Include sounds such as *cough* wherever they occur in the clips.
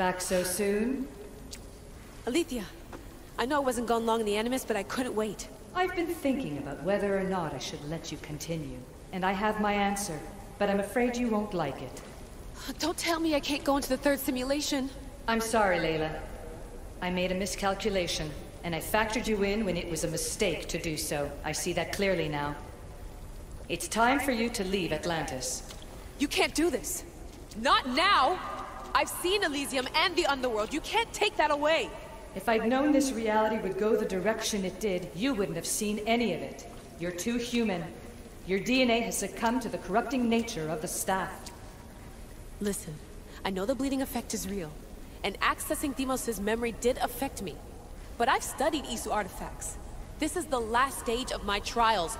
Back so soon? Alethea, I know I wasn't gone long in the Animus, but I couldn't wait. I've been thinking about whether or not I should let you continue. And I have my answer, but I'm afraid you won't like it. Don't tell me I can't go into the third simulation. I'm sorry, Layla. I made a miscalculation, and I factored you in when it was a mistake to do so. I see that clearly now. It's time for you to leave Atlantis. You can't do this. Not now! I've seen Elysium and the Underworld. You can't take that away! If I'd known this reality would go the direction it did, you wouldn't have seen any of it. You're too human. Your DNA has succumbed to the corrupting nature of the staff. Listen, I know the bleeding effect is real, and accessing Deimos' memory did affect me. But I've studied Isu artifacts. This is the last stage of my trials.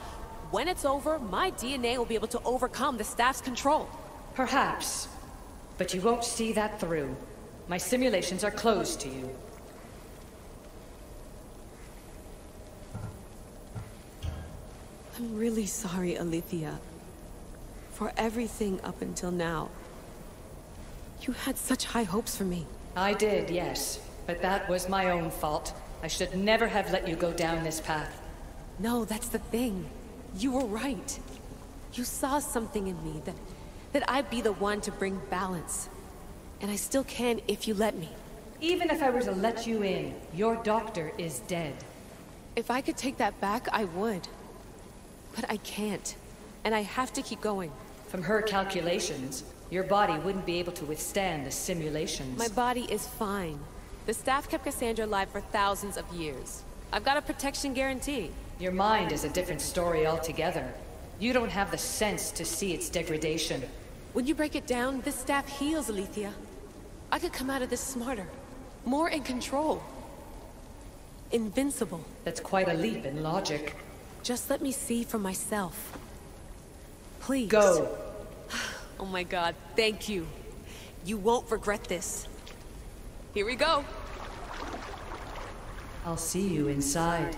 When it's over, my DNA will be able to overcome the staff's control. Perhaps. But you won't see that through. My simulations are closed to you. I'm really sorry, Alethea. For everything up until now. You had such high hopes for me. I did, yes. But that was my own fault. I should never have let you go down this path. No, that's the thing. You were right. You saw something in me that... that I'd be the one to bring balance. And I still can if you let me. Even if I were to let you in, your doctor is dead. If I could take that back, I would. But I can't. And I have to keep going. From her calculations, your body wouldn't be able to withstand the simulations. My body is fine. The staff kept Cassandra alive for thousands of years. I've got a protection guarantee. Your mind is a different story altogether. You don't have the sense to see its degradation. When you break it down, this staff heals, Alethea. I could come out of this smarter. More in control. Invincible. That's quite a leap in logic. Just let me see for myself. Please. Go. *sighs* Oh my god, thank you. You won't regret this. Here we go. I'll see you inside.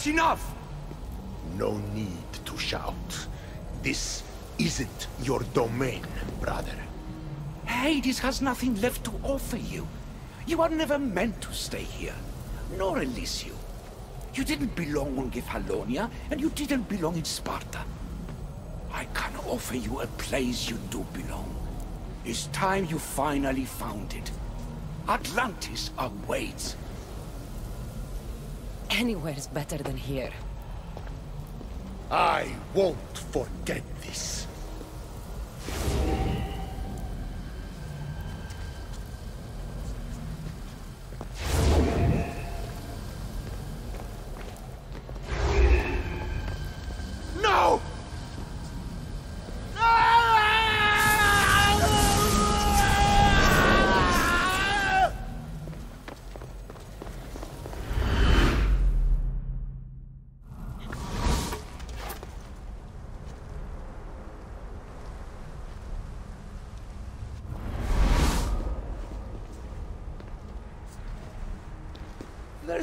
That's enough! No need to shout. This isn't your domain, brother. Hades has nothing left to offer you. You are never meant to stay here. Nor Elysium. You didn't belong on Kefalonia, and you didn't belong in Sparta. I can offer you a place you do belong. It's time you finally found it. Atlantis awaits. Anywhere's better than here. I won't forget this.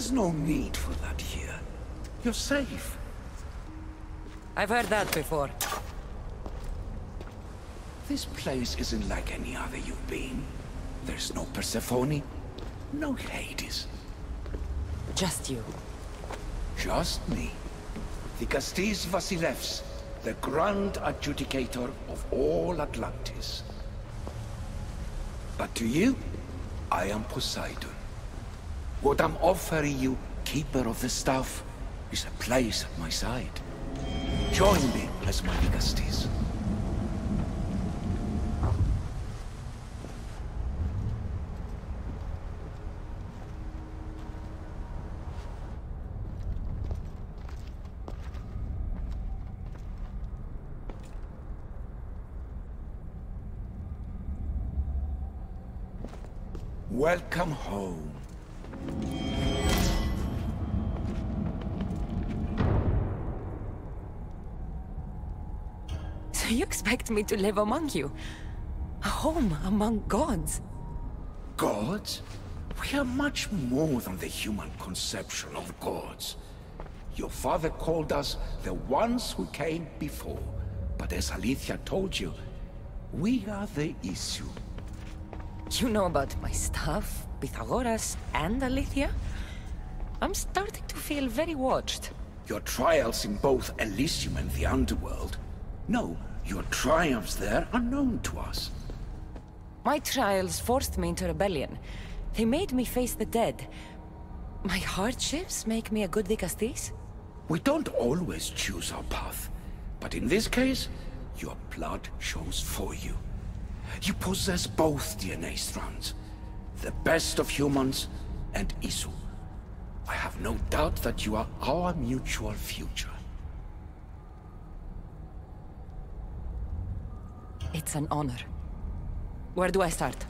There's no need for that here. You're safe. I've heard that before. This place isn't like any other you've been. There's no Persephone, no Hades. Just you. Just me. The Castis Vasilevs, the Grand Adjudicator of all Atlantis. But to you, I am Poseidon. What I'm offering you, Keeper of the Staff, is a place at my side. Join me as my Castis. Me to live among you? A home among gods? Gods? We are much more than the human conception of gods. Your father called us the ones who came before. But as Alethea told you, we are the Isu. You know about my stuff, Pythagoras and Alethea? I'm starting to feel very watched. Your trials in both Elysium and the Underworld. No, your triumphs there are known to us. My trials forced me into rebellion. They made me face the dead. My hardships make me a good Dikastis? We don't always choose our path. But in this case, your blood shows for you. You possess both DNA strands. The best of humans and Isu. I have no doubt that you are our mutual future. It's an honor. Where do I start?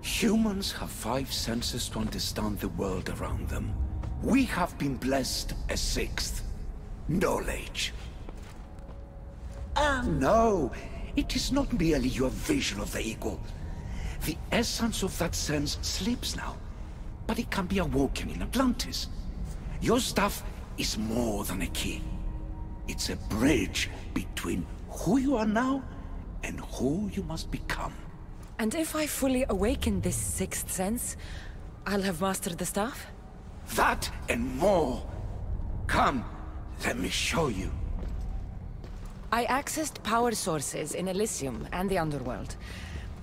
Humans have five senses to understand the world around them. We have been blessed a sixth. Knowledge. Ah, no. It is not merely your vision of the eagle. The essence of that sense sleeps now. But it can be awoken in Atlantis. Your stuff is more than a key. It's a bridge between who you are now and who you must become. And if I fully awaken this sixth sense, I'll have mastered the staff? That and more. Come, let me show you. I accessed power sources in Elysium and the Underworld.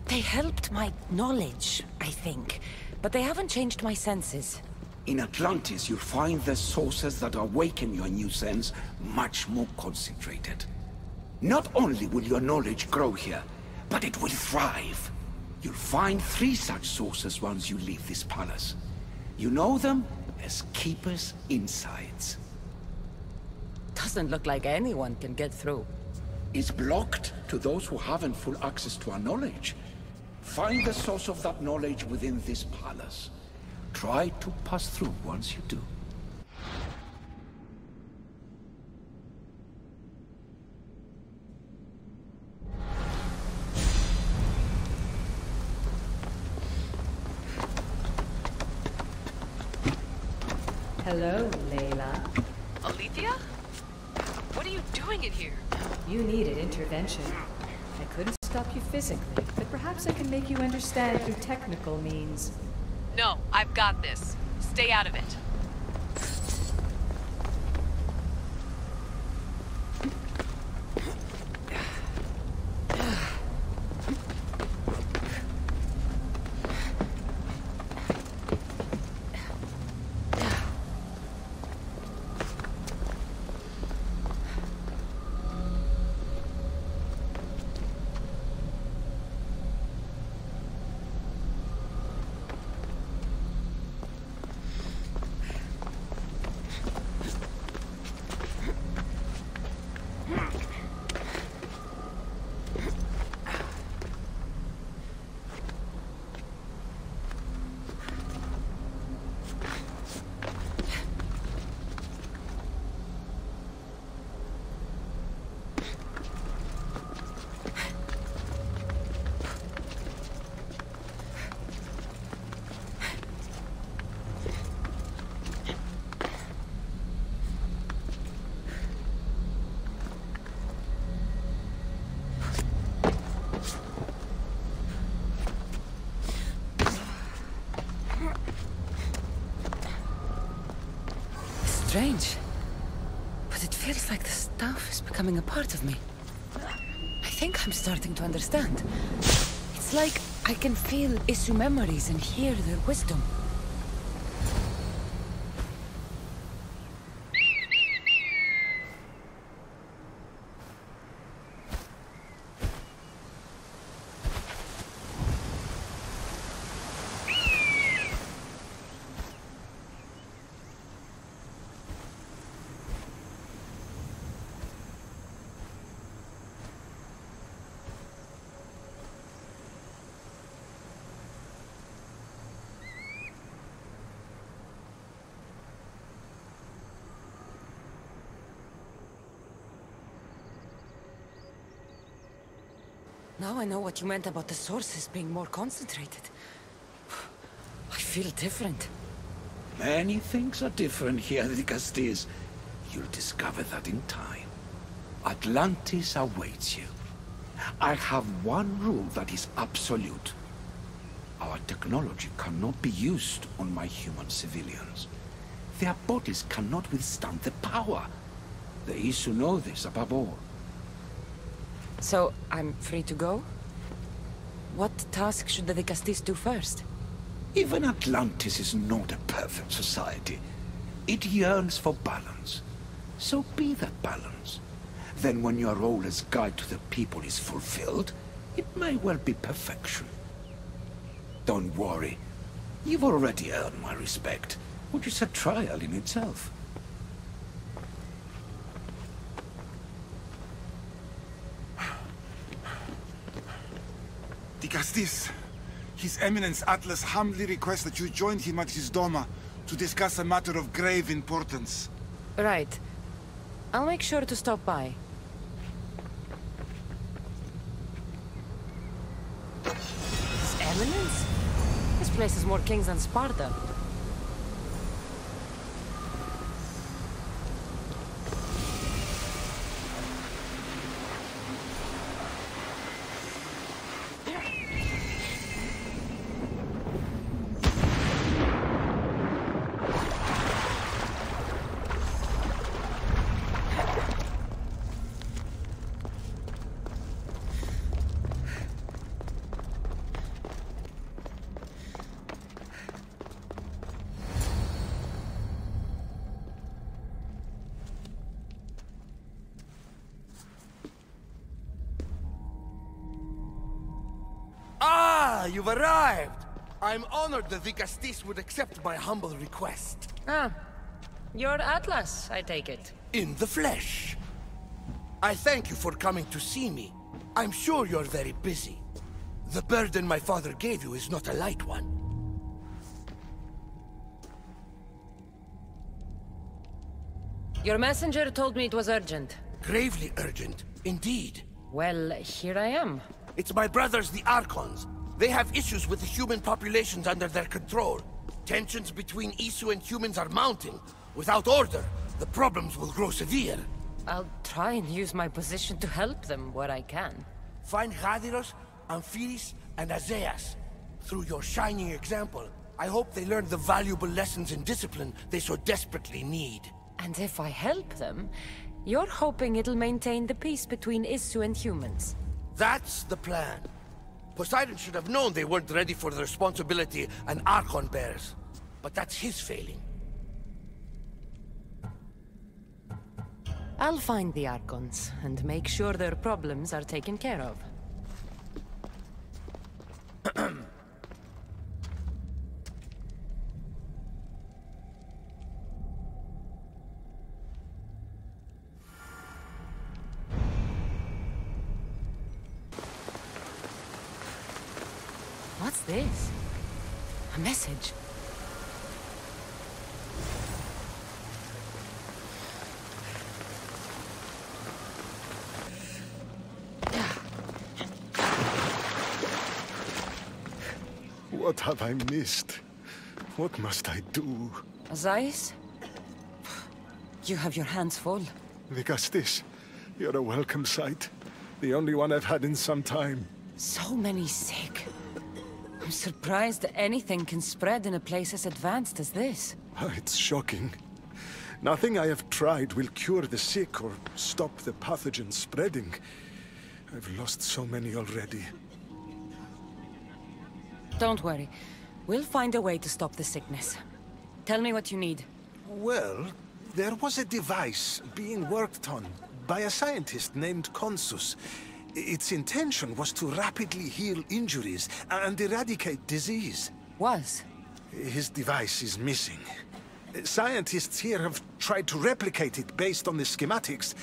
They helped my knowledge, I think. But they haven't changed my senses. In Atlantis, you'll find the sources that awaken your new sense much more concentrated. Not only will your knowledge grow here, but it will thrive. You'll find three such sources once you leave this palace. You know them as Keeper's Insights. Doesn't look like anyone can get through. It's blocked to those who haven't full access to our knowledge. Find the source of that knowledge within this palace. Try to pass through once you do. Hello, Layla. Alethea? What are you doing in here? You needed intervention. I couldn't stop you physically, but perhaps I can make you understand through technical means. No, I've got this. Stay out of it. Strange. But it feels like the stuff is becoming a part of me. I think I'm starting to understand. It's like I can feel Isu memories and hear their wisdom. Now I know what you meant about the sources being more concentrated. I feel different. Many things are different here, Dicastis. You'll discover that in time. Atlantis awaits you. I have one rule that is absolute. Our technology cannot be used on my human civilians. Their bodies cannot withstand the power. The Isu know this above all. So, I'm free to go? What task should the Dicastis do first? Even Atlantis is not a perfect society. It yearns for balance. So be that balance. Then when your role as guide to the people is fulfilled, it may well be perfection. Don't worry. You've already earned my respect, which is a trial in itself. Dicastis, His Eminence Atlas humbly requests that you join him at his Doma to discuss a matter of grave importance. Right. I'll make sure to stop by. His Eminence? This place is more kings than Sparta. You've arrived! I'm honored that the Castis would accept my humble request. Ah, you're Atlas, I take it. In the flesh. I thank you for coming to see me. I'm sure you're very busy. The burden my father gave you is not a light one. Your messenger told me it was urgent. Gravely urgent, indeed. Well, here I am. It's my brothers, the Archons. They have issues with the human populations under their control. Tensions between Isu and humans are mounting. Without order, the problems will grow severe. I'll try and use my position to help them where I can. Find Gadiros, Amphiris, and Azais. Through your shining example, I hope they learn the valuable lessons in discipline they so desperately need. And if I help them, you're hoping it'll maintain the peace between Isu and humans. That's the plan. Poseidon should have known they weren't ready for the responsibility an Archon bears. But that's his failing. I'll find the Archons and make sure their problems are taken care of. What's this? A message. What have I missed? What must I do? Azais? You have your hands full. Dicastis, you're a welcome sight. The only one I've had in some time. So many sick. I'm surprised that anything can spread in a place as advanced as this. Ah, It's shocking. Nothing I have tried will cure the sick or stop the pathogen spreading. I've lost so many already. Don't worry. We'll find a way to stop the sickness. Tell me what you need. Well, there was a device being worked on by a scientist named Consus. Its intention was to rapidly heal injuries and eradicate disease. Was? His device is missing. Scientists here have tried to replicate it based on the schematics,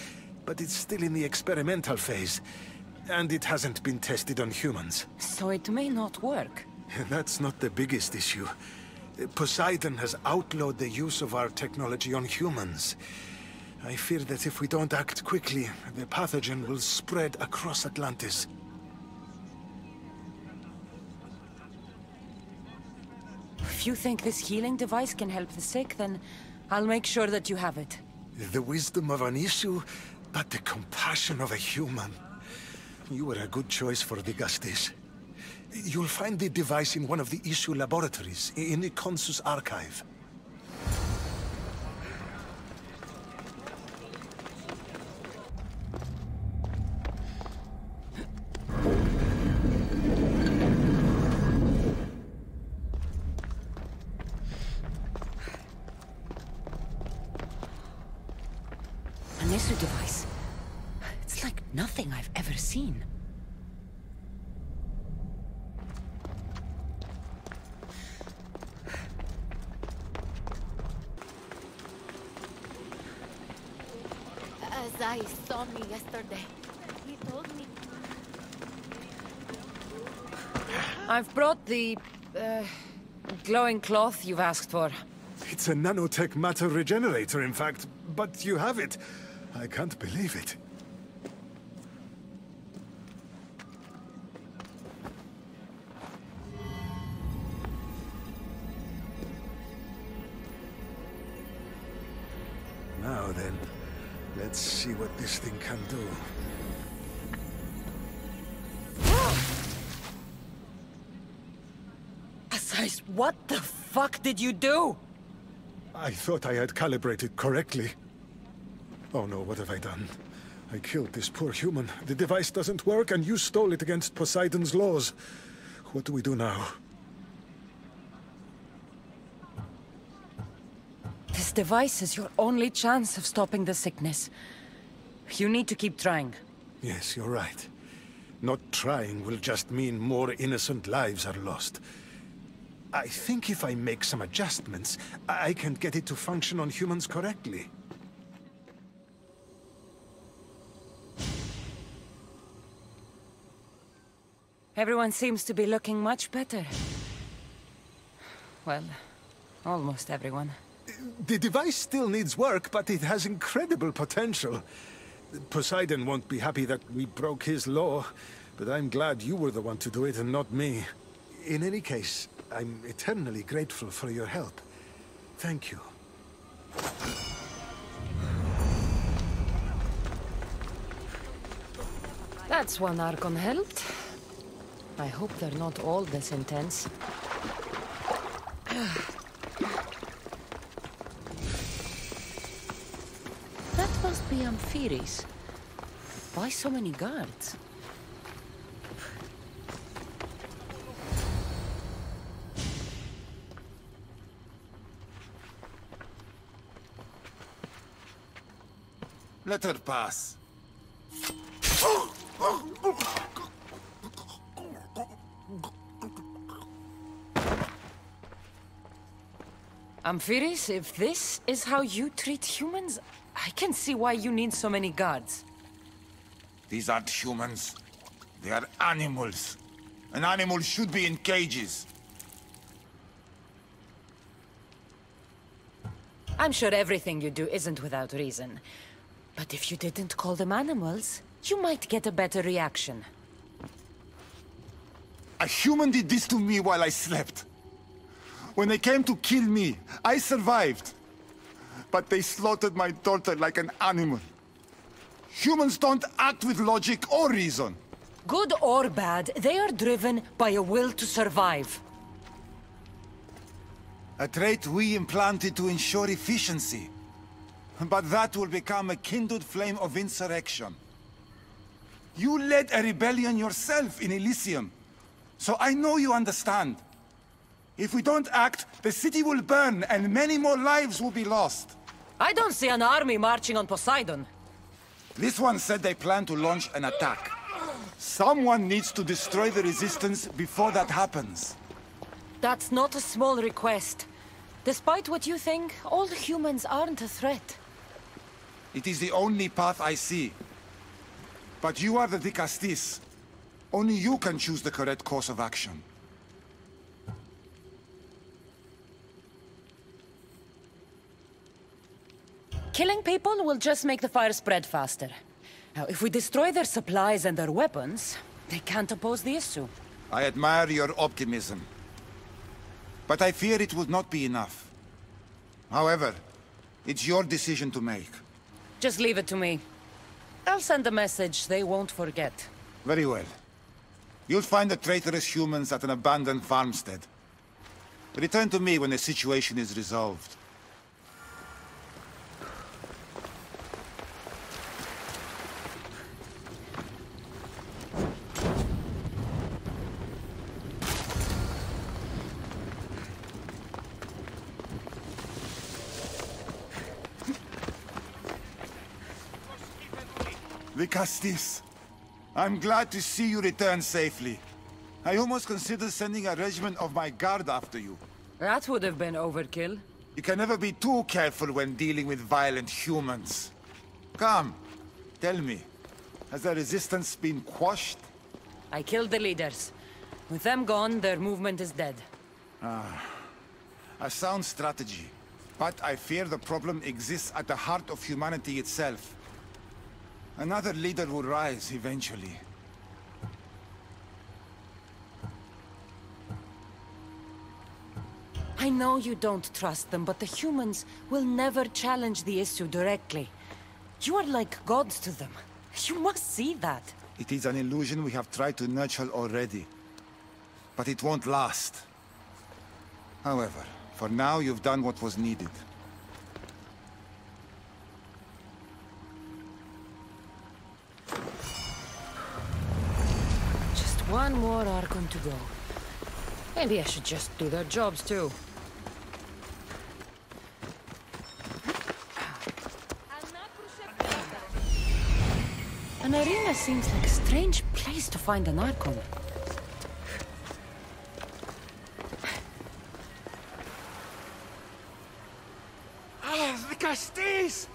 but it's still in the experimental phase. And it hasn't been tested on humans. So it may not work. *laughs* That's not the biggest Isu. Poseidon has outlawed the use of our technology on humans. I fear that if we don't act quickly, the pathogen will spread across Atlantis. If you think this healing device can help the sick, then I'll make sure that you have it. The wisdom of an issue, but the compassion of a human. You were a good choice for Dicastis. You'll find the device in one of the Isu laboratories, in the Consus archive. An Isu device. It's like nothing I've ever seen. Saw me. He told me. I've brought the... Uh, glowing cloth you've asked for. It's a nanotech matter regenerator, in fact, but you have it. I can't believe it. Now then, let's see what this thing can do. Azais, what the fuck did you do? I thought I had calibrated correctly. Oh no, what have I done? I killed this poor human. The device doesn't work, and you stole it against Poseidon's laws. What do we do now? Device is your only chance of stopping the sickness. You need to keep trying. Yes, you're right. Not trying will just mean more innocent lives are lost. I think if I make some adjustments, I I can get it to function on humans correctly. Everyone seems to be looking much better. Well, almost everyone. The device still needs work, but it has incredible potential. Poseidon won't be happy that we broke his law, but I'm glad you were the one to do it and not me. In any case, I'm eternally grateful for your help. Thank you. That's one Archon helped. I hope they're not all this intense. *sighs* Ah. That must be Amphiris. Why so many guards? Let her pass. Amphiris, if this is how you treat humans, I can see why you need so many guards. These aren't humans. They are animals. An animal should be in cages. I'm sure everything you do isn't without reason. But if you didn't call them animals, you might get a better reaction. A human did this to me while I slept. When they came to kill me, I survived. But they slaughtered my daughter like an animal. Humans don't act with logic or reason. Good or bad, they are driven by a will to survive. A trait we implanted to ensure efficiency. But that will become a kindled flame of insurrection. You led a rebellion yourself in Elysium. So I know you understand. If we don't act, the city will burn and many more lives will be lost. I don't see an army marching on Poseidon. This one said they plan to launch an attack. Someone needs to destroy the resistance before that happens. That's not a small request. Despite what you think, all humans aren't a threat. It is the only path I see. But you are the Dicastis. Only you can choose the correct course of action. Killing people will just make the fire spread faster. Now, if we destroy their supplies and their weapons, they can't oppose the Isu. I admire your optimism. But I fear it would not be enough. However, it's your decision to make. Just leave it to me. I'll send a message they won't forget. Very well. You'll find the traitorous humans at an abandoned farmstead. Return to me when the situation is resolved. Dicastis, I'm glad to see you return safely. I almost considered sending a regiment of my guard after you. That would have been overkill. You can never be too careful when dealing with violent humans. Come, tell me, has the resistance been quashed? I killed the leaders. With them gone, their movement is dead. Ah, A sound strategy. But I fear the problem exists at the heart of humanity itself. Another leader will rise eventually. I know you don't trust them, but the humans will never challenge the Isu directly. You are like gods to them. You must see that. It is an illusion we have tried to nurture already. But it won't last. However, for now you've done what was needed. Just one more Archon to go. Maybe I should just do their jobs too. An arena seems like a strange place to find an Archon. Ah, the Castis!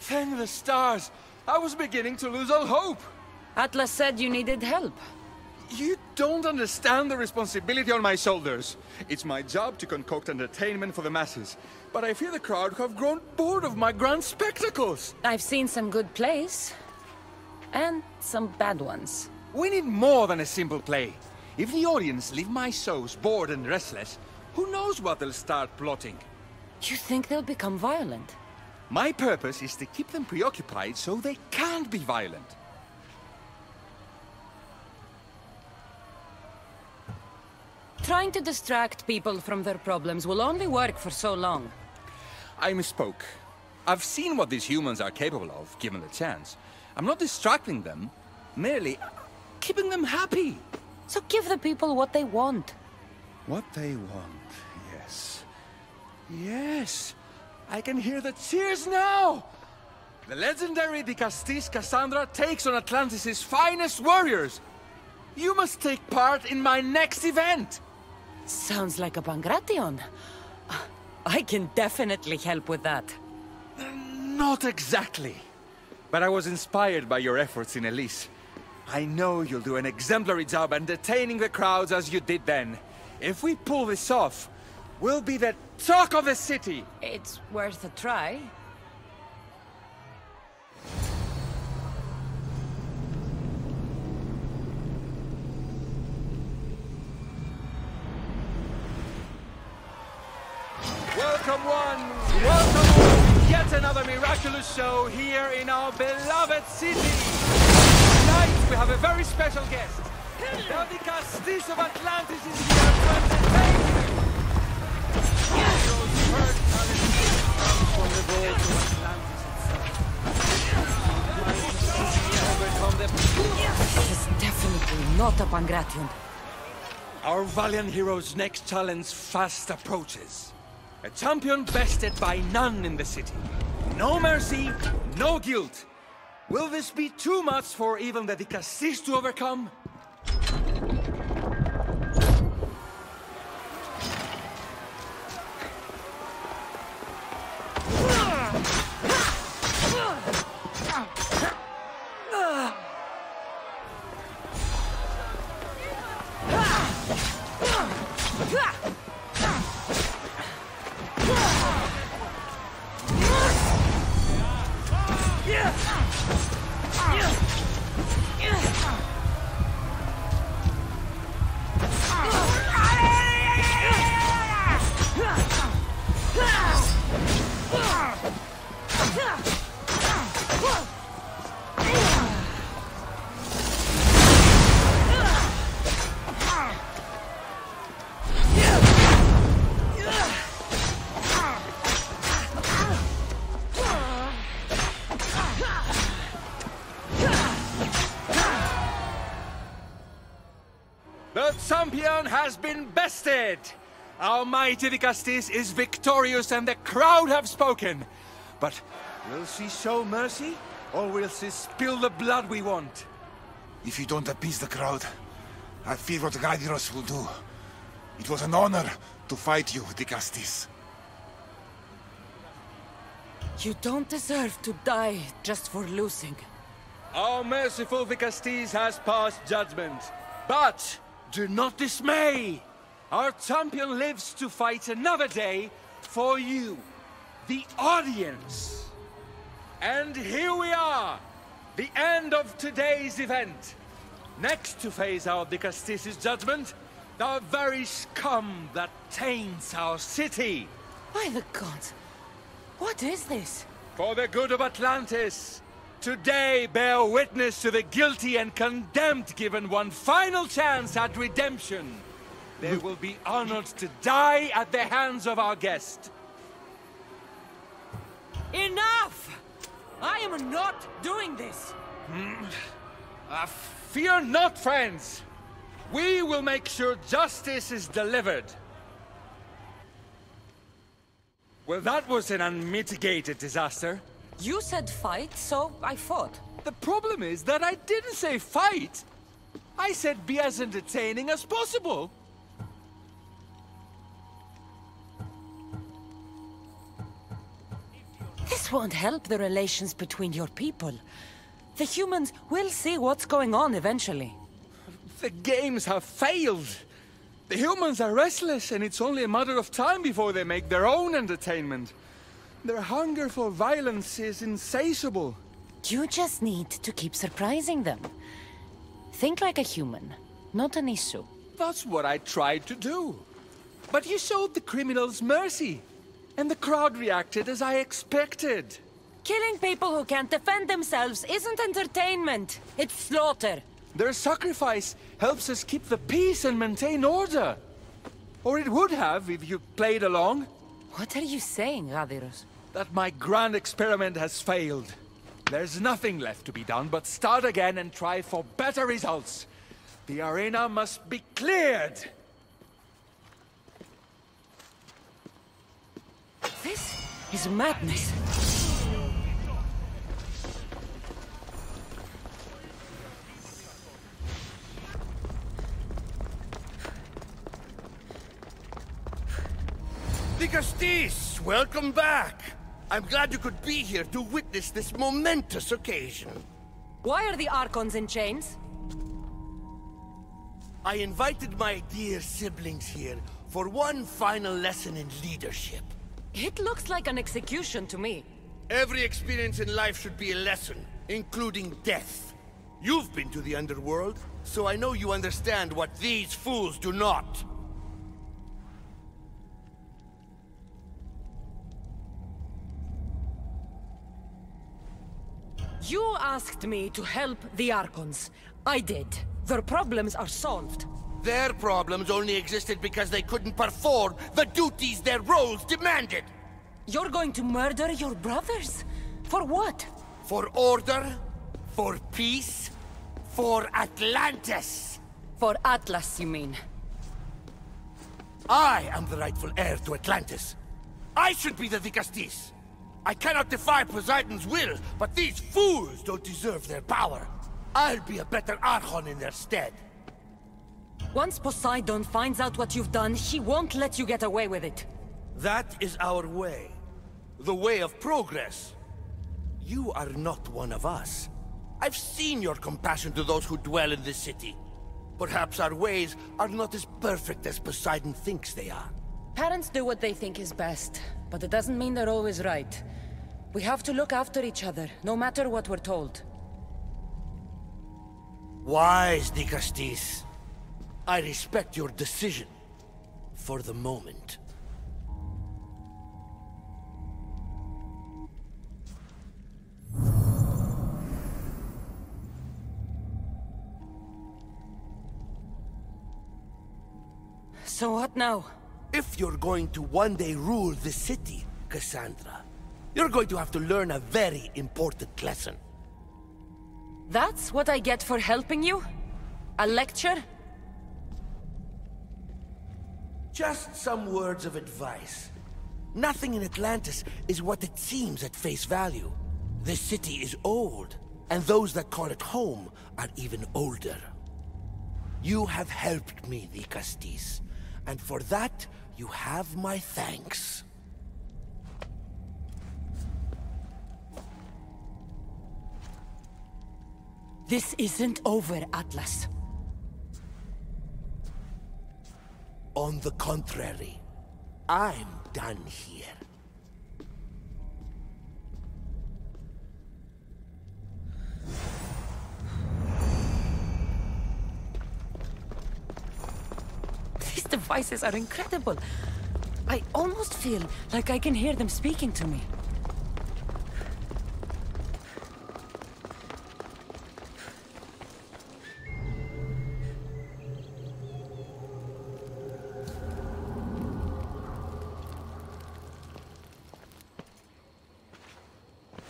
Thank the stars! I was beginning to lose all hope! Atlas said you needed help. You don't understand the responsibility on my shoulders. It's my job to concoct entertainment for the masses. But I fear the crowd have grown bored of my grand spectacles. I've seen some good plays. And some bad ones. We need more than a simple play. If the audience leave my shows bored and restless, who knows what they'll start plotting? You think they'll become violent? My purpose is to keep them preoccupied so they can't be violent. Trying to distract people from their problems will only work for so long. I misspoke. I've seen what these humans are capable of, given the chance. I'm not distracting them, merely keeping them happy. So give the people what they want. What they want, yes. Yes! I can hear the cheers now! The legendary Dicastis Cassandra takes on Atlantis' finest warriors! You must take part in my next event! Sounds like a Pankration. I can definitely help with that. Not exactly. But I was inspired by your efforts in Elise. I know you'll do an exemplary job entertaining the crowds as you did then. If we pull this off, we'll be the talk of the city! It's worth a try. Welcome one, welcome all. Yet another miraculous show here in our beloved city. Tonight we have a very special guest. The Castis of Atlantis is here It's definitely not a Pankration. Our valiant hero's next challenge fast approaches. A champion bested by none in the city. No mercy, no guilt. Will this be too much for even the Dicastis to overcome? Has been bested! Our mighty Dicastis is victorious and the crowd have spoken. But will she show mercy? Or will she spill the blood we want? If you don't appease the crowd, I fear what Gadiros will do. It was an honor to fight you, Dicastis. You don't deserve to die just for losing. Our merciful Dicastis has passed judgment. But do not dismay! Our champion lives to fight another day for you, the audience. And here we are, the end of today's event. Next to phase face our Dicastis' judgment, the very scum that taints our city. By the gods, what is this? For the good of Atlantis, today bear witness to the guilty and condemned given one final chance at redemption. They will be honored to die at the hands of our guest. Enough! I am not doing this! Uh, fear not, friends! We will make sure justice is delivered. Well, that was an unmitigated disaster. You said fight, so I fought. The problem is that I didn't say fight. I said be as entertaining as possible. This won't help the relations between your people. The humans will see what's going on eventually. The games have failed. The humans are restless, and it's only a matter of time before they make their own entertainment. Their hunger for violence is insatiable. You just need to keep surprising them. Think like a human, not an Isu. That's what I tried to do. But you showed the criminals mercy, and the crowd reacted as I expected. Killing people who can't defend themselves isn't entertainment. It's slaughter. Their sacrifice helps us keep the peace and maintain order. Or it would have if you played along. What are you saying, Gadiros? That my grand experiment has failed. There's nothing left to be done but start again and try for better results. The arena must be cleared. This is madness. Dicastis, welcome back. I'm glad you could be here to witness this momentous occasion. Why are the Archons in chains? I invited my dear siblings here for one final lesson in leadership. It looks like an execution to me. Every experience in life should be a lesson, including death. You've been to the underworld, so I know you understand what these fools do not. You asked me to help the Archons. I did. Their problems are solved. Their problems only existed because they couldn't perform the duties their roles demanded. You're going to murder your brothers? For what? For order, for peace, for Atlantis. For Atlas, you mean? I am the rightful heir to Atlantis. I should be the Dicastis. I cannot defy Poseidon's will, but these fools don't deserve their power. I'll be a better Archon in their stead. Once Poseidon finds out what you've done, he won't let you get away with it. That is our way. The way of progress. You are not one of us. I've seen your compassion to those who dwell in this city. Perhaps our ways are not as perfect as Poseidon thinks they are. Parents do what they think is best, but it doesn't mean they're always right. We have to look after each other, no matter what we're told. Wise, Dicastis. I respect your decision. For the moment. So what now? If you're going to one day rule the city, Cassandra, you're going to have to learn a very important lesson. That's what I get for helping you? A lecture? Just some words of advice. Nothing in Atlantis is what it seems at face value. This city is old, and those that call it home are even older. You have helped me, Dicastis, and for that, you have my thanks. This isn't over, Atlas. On the contrary, I'm done here. Devices are incredible. I almost feel like I can hear them speaking to me.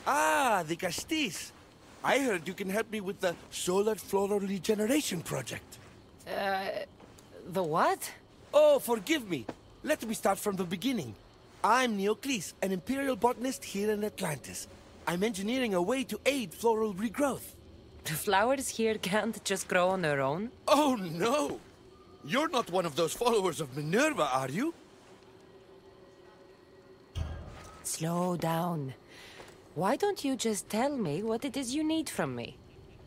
Ah, Dicastis. I heard you can help me with the Solar Floral Regeneration Project. Uh, The what? Oh, forgive me. Let me start from the beginning. I'm Neocles, an Imperial botanist here in Atlantis. I'm engineering a way to aid floral regrowth. The flowers here can't just grow on their own? Oh, no! You're not one of those followers of Minerva, are you? Slow down. Why don't you just tell me what it is you need from me?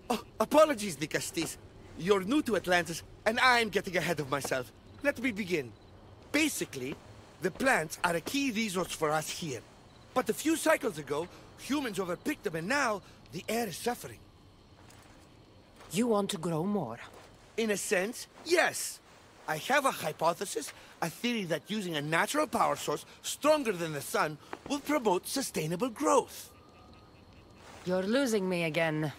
Oh, apologies, Dicastis. You're new to Atlantis, and I'm getting ahead of myself. Let me begin. Basically, the plants are a key resource for us here. But a few cycles ago, humans overpicked them, and now the air is suffering. You want to grow more. In a sense, yes. I have a hypothesis, a theory that using a natural power source stronger than the sun will promote sustainable growth. You're losing me again.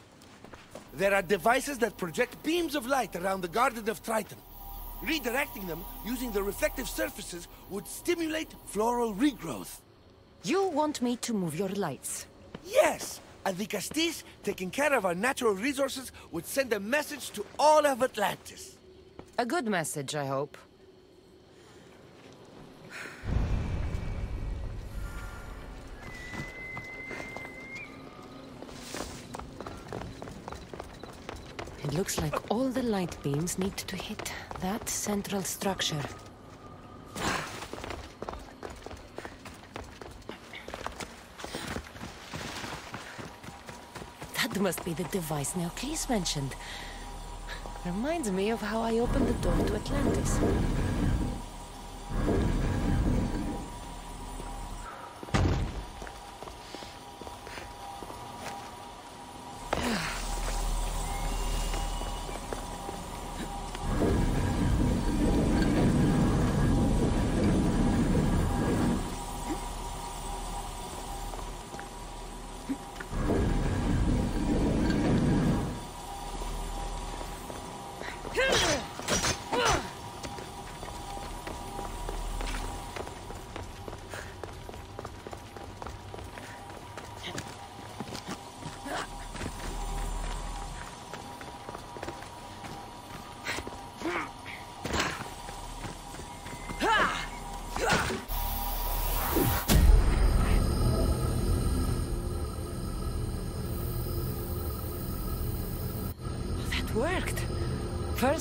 There are devices that project beams of light around the Garden of Triton. Redirecting them using the reflective surfaces would stimulate floral regrowth. You want me to move your lights. Yes! And the Castis, taking care of our natural resources, would send a message to all of Atlantis. A good message, I hope. It looks like all the light beams need to hit that central structure. That must be the device Neocles mentioned. Reminds me of how I opened the door to Atlantis.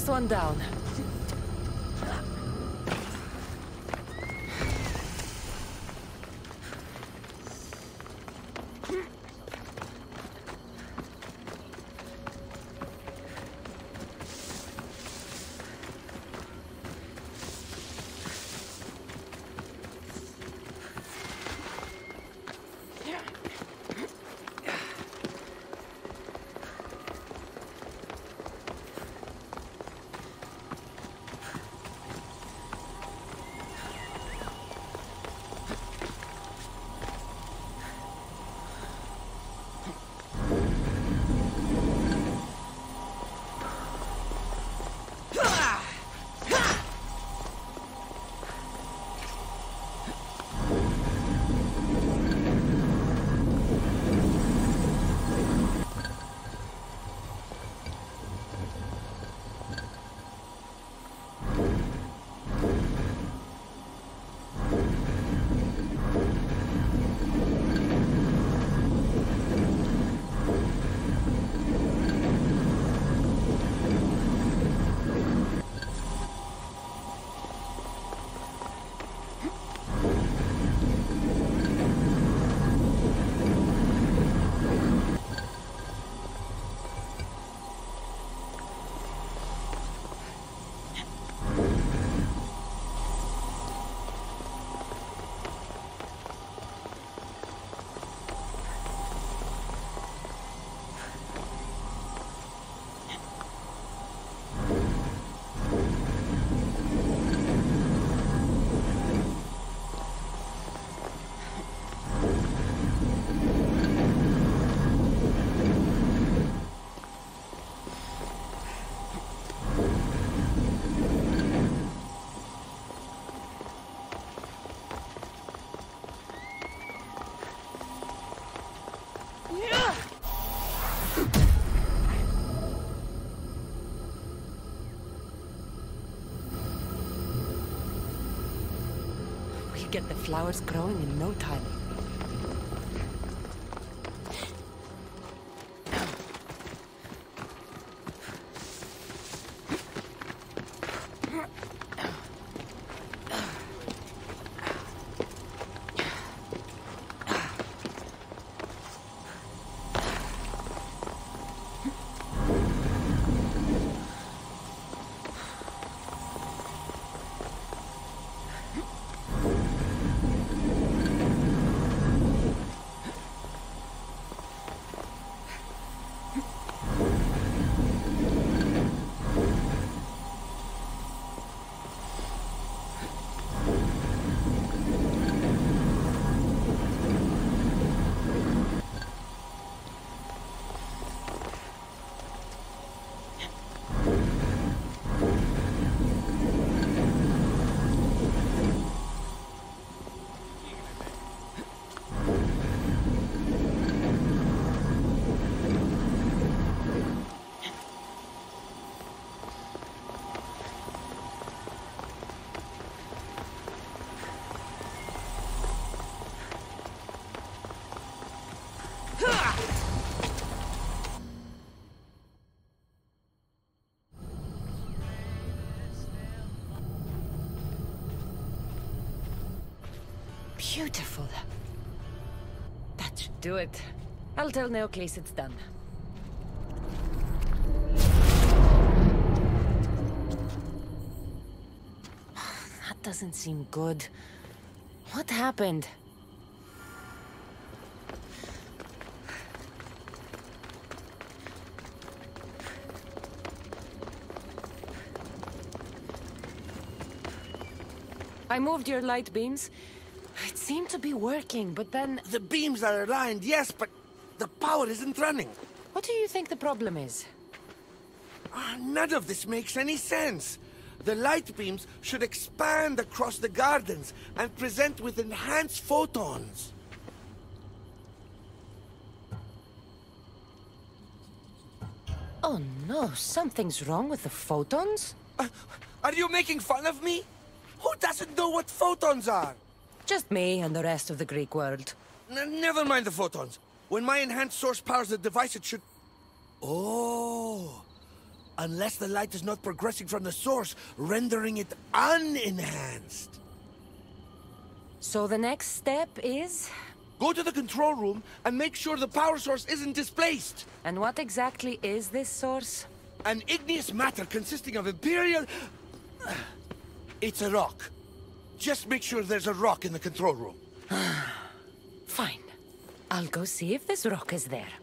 One down. Flowers growing in no time. Beautiful. That should do it. I'll tell Neocles it's done. *sighs* That doesn't seem good. What happened? I moved your light beams. It seemed to be working, but then... The beams are aligned, yes, but the power isn't running. What do you think the problem is? Ah, None of this makes any sense. The light beams should expand across the gardens and present with enhanced photons. Oh no, something's wrong with the photons? Uh, Are you making fun of me? Who doesn't know what photons are? Just me and the rest of the Greek world. N never mind the photons. When my enhanced source powers the device, it should... Oh... Unless the light is not progressing from the source, rendering it unenhanced. So the next step is? Go to the control room and make sure the power source isn't displaced. And what exactly is this source? An igneous matter consisting of Imperial... It's a rock. Just make sure there's a rock in the control room. *sighs* Fine. I'll go see if this rock is there.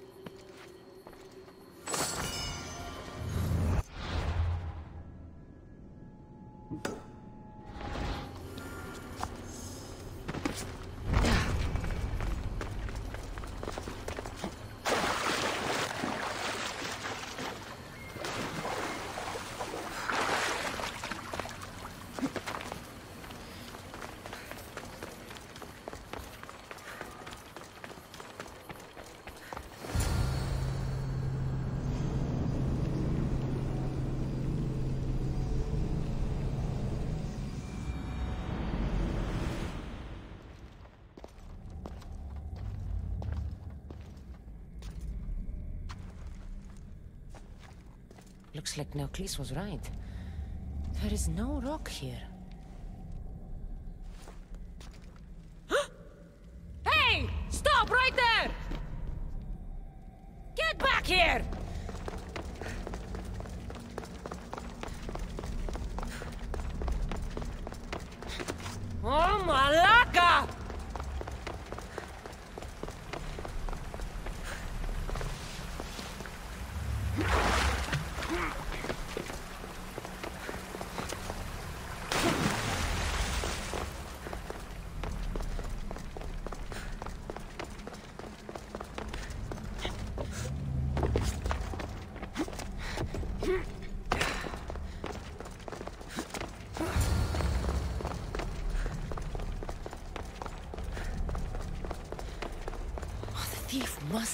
Looks like Neocles was right. There is no rock here.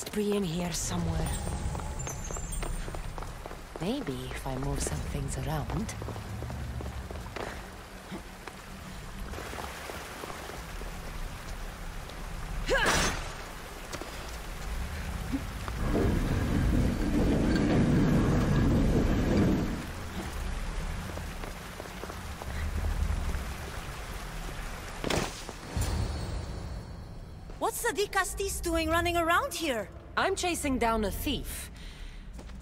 must be in here somewhere. Maybe if I move some things around. What's the Astis doing running around here? I'm chasing down a thief.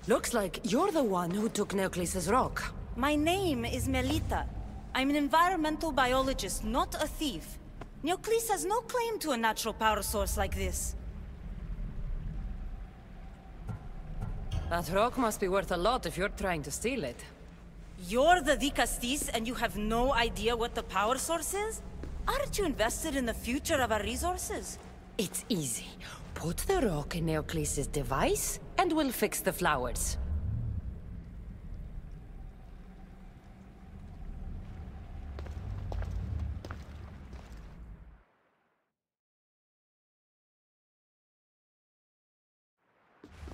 Looks like you're the one who took Neoclis' rock. My name is Melita. I'm an environmental biologist, not a thief. Neoclis has no claim to a natural power source like this. That rock must be worth a lot if you're trying to steal it. You're the Dicastis and you have no idea what the power source is? Aren't you invested in the future of our resources? It's easy. Put the rock in Neoclis' device, and we'll fix the flowers.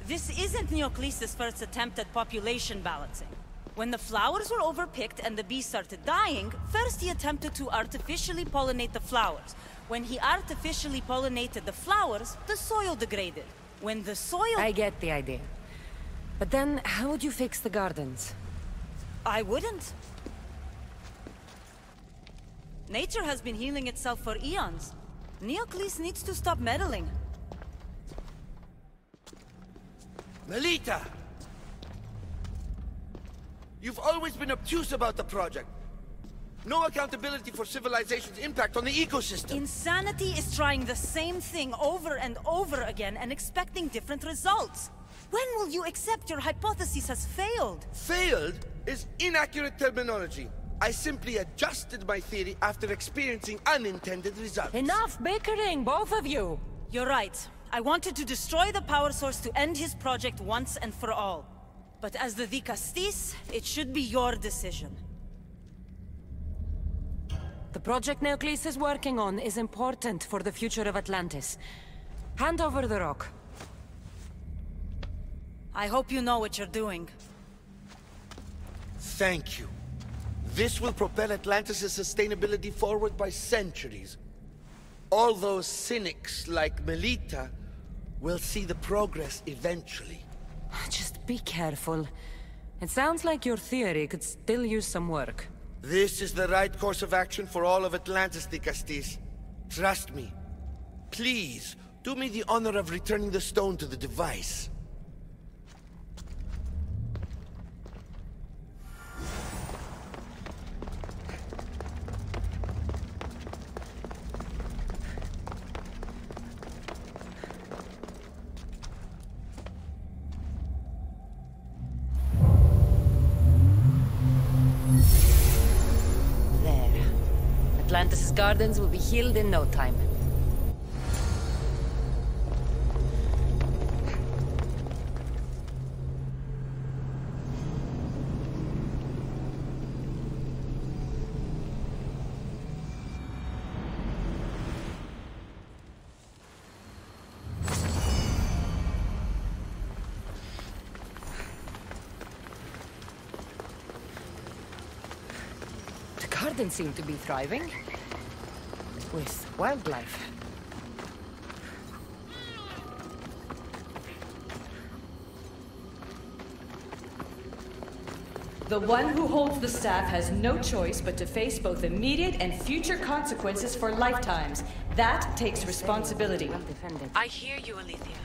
This isn't Neoclis' first attempt at population balancing. When the flowers were overpicked and the bees started dying, first he attempted to artificially pollinate the flowers. When he artificially pollinated the flowers, the soil degraded. When the soil... I get the idea. But then, how would you fix the gardens? I wouldn't. Nature has been healing itself for eons. Neoclis needs to stop meddling. Melita! You've always been obtuse about the project. No accountability for civilization's impact on the ecosystem. Insanity is trying the same thing over and over again and expecting different results. When will you accept your hypothesis has failed? Failed is inaccurate terminology. I simply adjusted my theory after experiencing unintended results. Enough bickering, both of you! You're right. I wanted to destroy the power source to end his project once and for all. But as the Dicastis, it should be your decision. The project Neoclis is working on is important for the future of Atlantis. Hand over the rock. I hope you know what you're doing. Thank you. This will propel Atlantis' sustainability forward by centuries. All those cynics like Melita will see the progress eventually. *sighs* Just be careful. It sounds like your theory could still use some work. This is the right course of action for all of Atlantis, Dicastis. Trust me. Please, do me the honor of returning the stone to the device. Atlantis' gardens will be healed in no time. The gardens seem to be thriving. With wildlife. The one who holds the staff has no choice but to face both immediate and future consequences for lifetimes. That takes responsibility. I hear you, Alethea.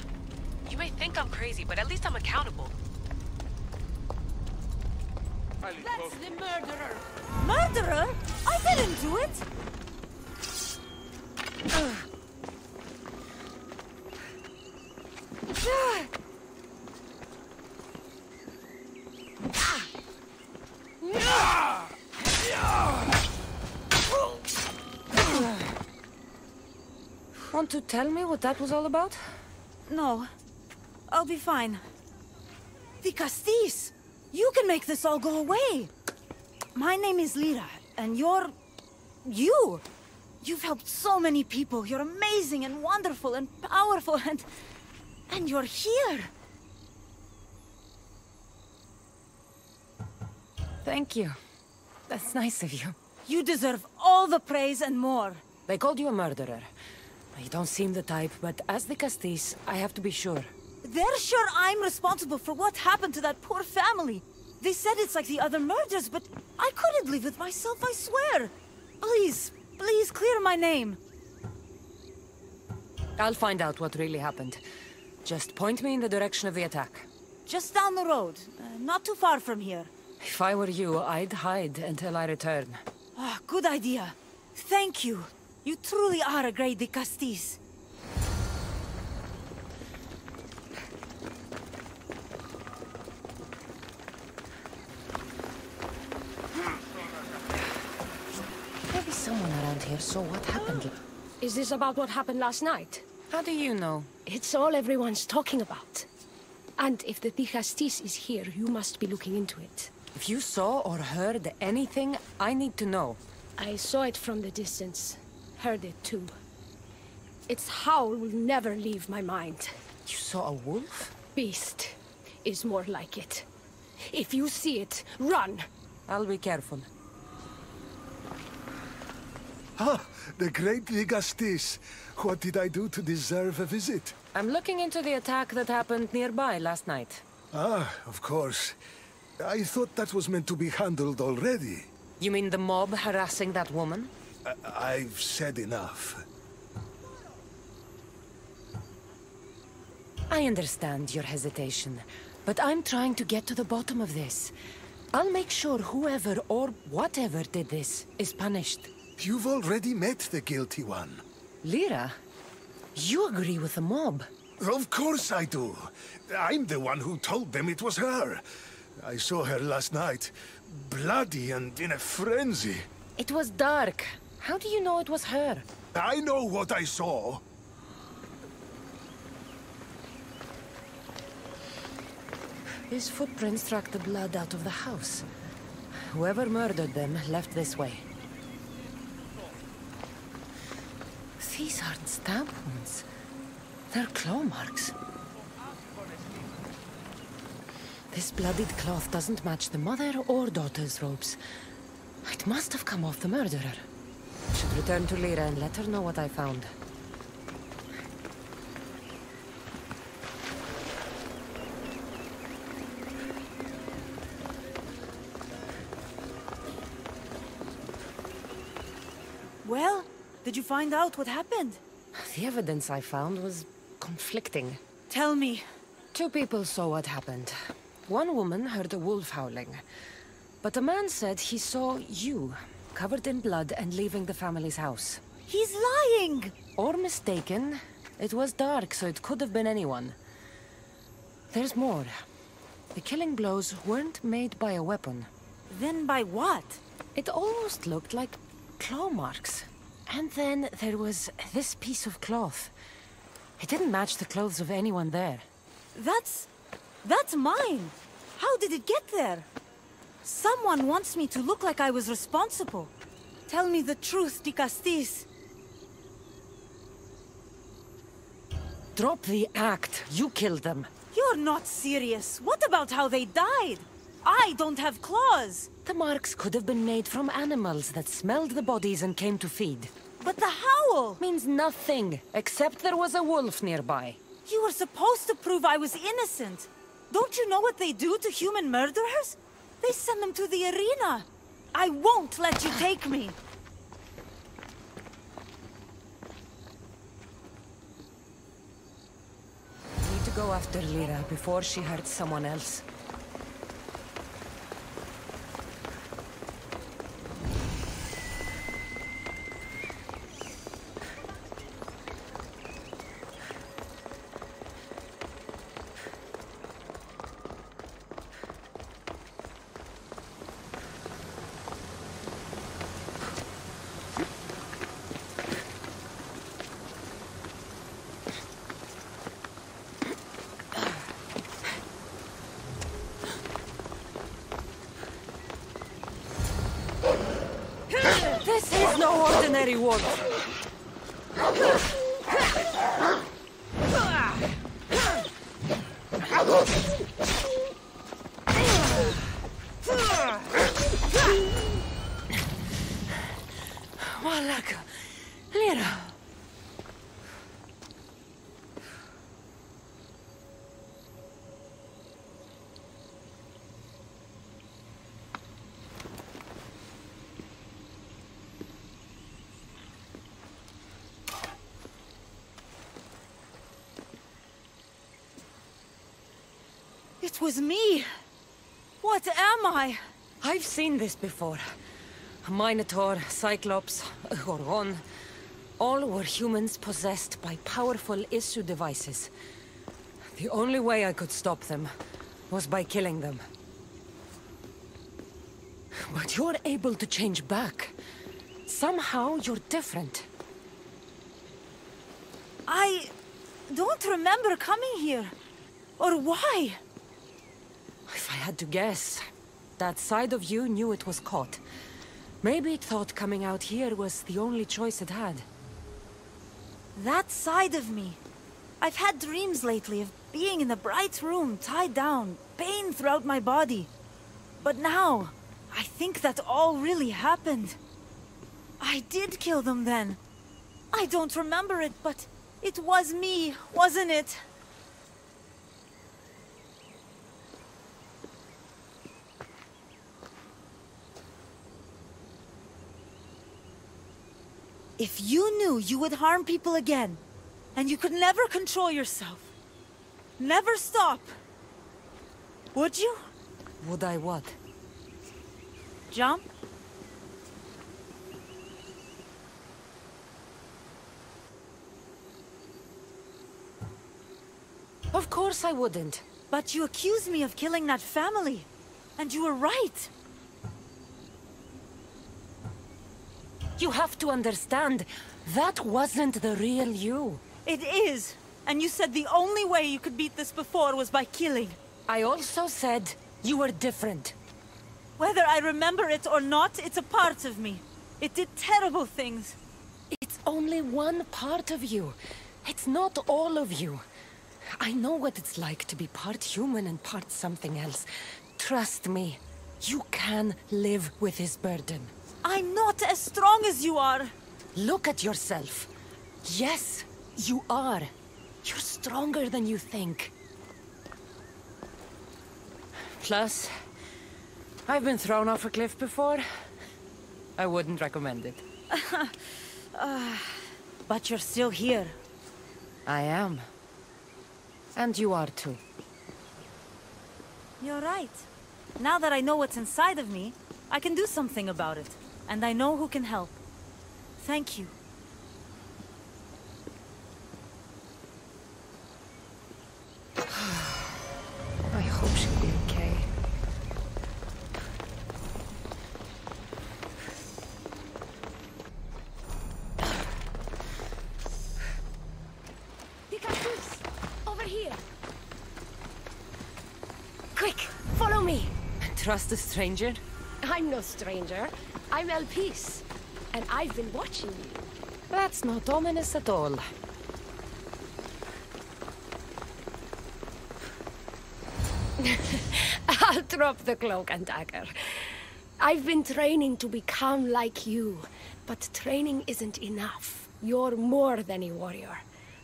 You may think I'm crazy, but at least I'm accountable. That's the murderer! Murderer? I didn't do it! Want to tell me what that was all about? No. I'll be fine. Dicastis! You can make this all go away! My name is Lyra, and you're... you! You've helped so many people. You're amazing and wonderful and powerful and... and you're here! Thank you. That's nice of you. You deserve all the praise and more. They called you a murderer. You don't seem the type, but as the Castis, I have to be sure. They're sure I'm responsible for what happened to that poor family. They said it's like the other murders, but I couldn't live with myself, I swear. Please, please clear my name. I'll find out what really happened. Just point me in the direction of the attack. Just down the road, uh, not too far from here. If I were you, I'd hide until I return. Ah, good idea. Thank you. You truly are a great Dicastis. Maybe someone around here saw what happened. Is this about what happened last night? How do you know? It's all everyone's talking about. And if the Dicastis is here, you must be looking into it. If you saw or heard anything, I need to know. I saw it from the distance. Heard it too. Its howl will never leave my mind. You saw a wolf? Beast is more like it. If you see it, run! I'll be careful. Ah, the great Dicastis. What did I do to deserve a visit? I'm looking into the attack that happened nearby last night. Ah, of course. I thought that was meant to be handled already. You mean the mob harassing that woman? I I've said enough. I understand your hesitation, but I'm trying to get to the bottom of this. I'll make sure whoever or whatever did this is punished. You've already met the guilty one. Lyra, you agree with the mob. Of course I do. I'm the one who told them it was her. I saw her last night, bloody and in a frenzy. It was dark. How do you know it was her? I know what I saw. These footprints track the blood out of the house. Whoever murdered them left this way. These aren't stab wounds. They're claw marks. This bloodied cloth doesn't match the mother or daughter's robes. It must have come off the murderer. I should return to Lyra and let her know what I found. Well, did you find out what happened? The evidence I found was conflicting. Tell me. Two people saw what happened. One woman heard a wolf howling. But a man said he saw you, covered in blood and leaving the family's house. He's lying! Or mistaken. It was dark, so it could have been anyone. There's more. The killing blows weren't made by a weapon. Then by what? It almost looked like claw marks. And then there was this piece of cloth. It didn't match the clothes of anyone there. That's... that's mine! How did it get there? Someone wants me to look like I was responsible. Tell me the truth, Dicastis. Drop the act. You killed them. You're not serious. What about how they died? I don't have claws. The marks could have been made from animals that smelled the bodies and came to feed. But the howl! Means nothing, except there was a wolf nearby. You were supposed to prove I was innocent. Don't you know what they do to human murderers? They send them to the arena. I won't let you take me. Need to go after Lyra before she hurts someone else. This is no ordinary wolf. Malaka. Lyra. Was me! What am I? I've seen this before. Minotaur, Cyclops, Gorgon. All were humans possessed by powerful Isu devices. The only way I could stop them was by killing them. But you're able to change back. Somehow you're different. I don't remember coming here. Or why? To guess, that side of you knew it was caught. Maybe it thought coming out here was the only choice it had. That side of me. I've had dreams lately of being in a bright room, tied down, pain throughout my body. But now, I think that all really happened. I did kill them then. I don't remember it, but it was me, wasn't it? If you knew you would harm people again, and you could never control yourself, never stop, would you? Would I what? Jump? Of course I wouldn't. But you accused me of killing that family. And you were right. You have to understand, that wasn't the real you. It is. And you said the only way you could beat this before was by killing. I also said you were different. Whether I remember it or not, it's a part of me. It did terrible things. It's only one part of you. It's not all of you. I know what it's like to be part human and part something else. Trust me, you can live with his burden. I'm not as strong as you are. Look at yourself. Yes, you are. You're stronger than you think. Plus, I've been thrown off a cliff before. I wouldn't recommend it. *laughs* uh, but you're still here. I am. And you are too. You're right. Now that I know what's inside of me, I can do something about it. And I know who can help. Thank you. *sighs* I hope she'll be okay. Dicastis! Over here! Quick, follow me! Trust a stranger? I'm no stranger. I'm Elpis. And I've been watching you. That's not ominous at all. *laughs* I'll drop the cloak and dagger. I've been training to become like you, but training isn't enough. You're more than a warrior.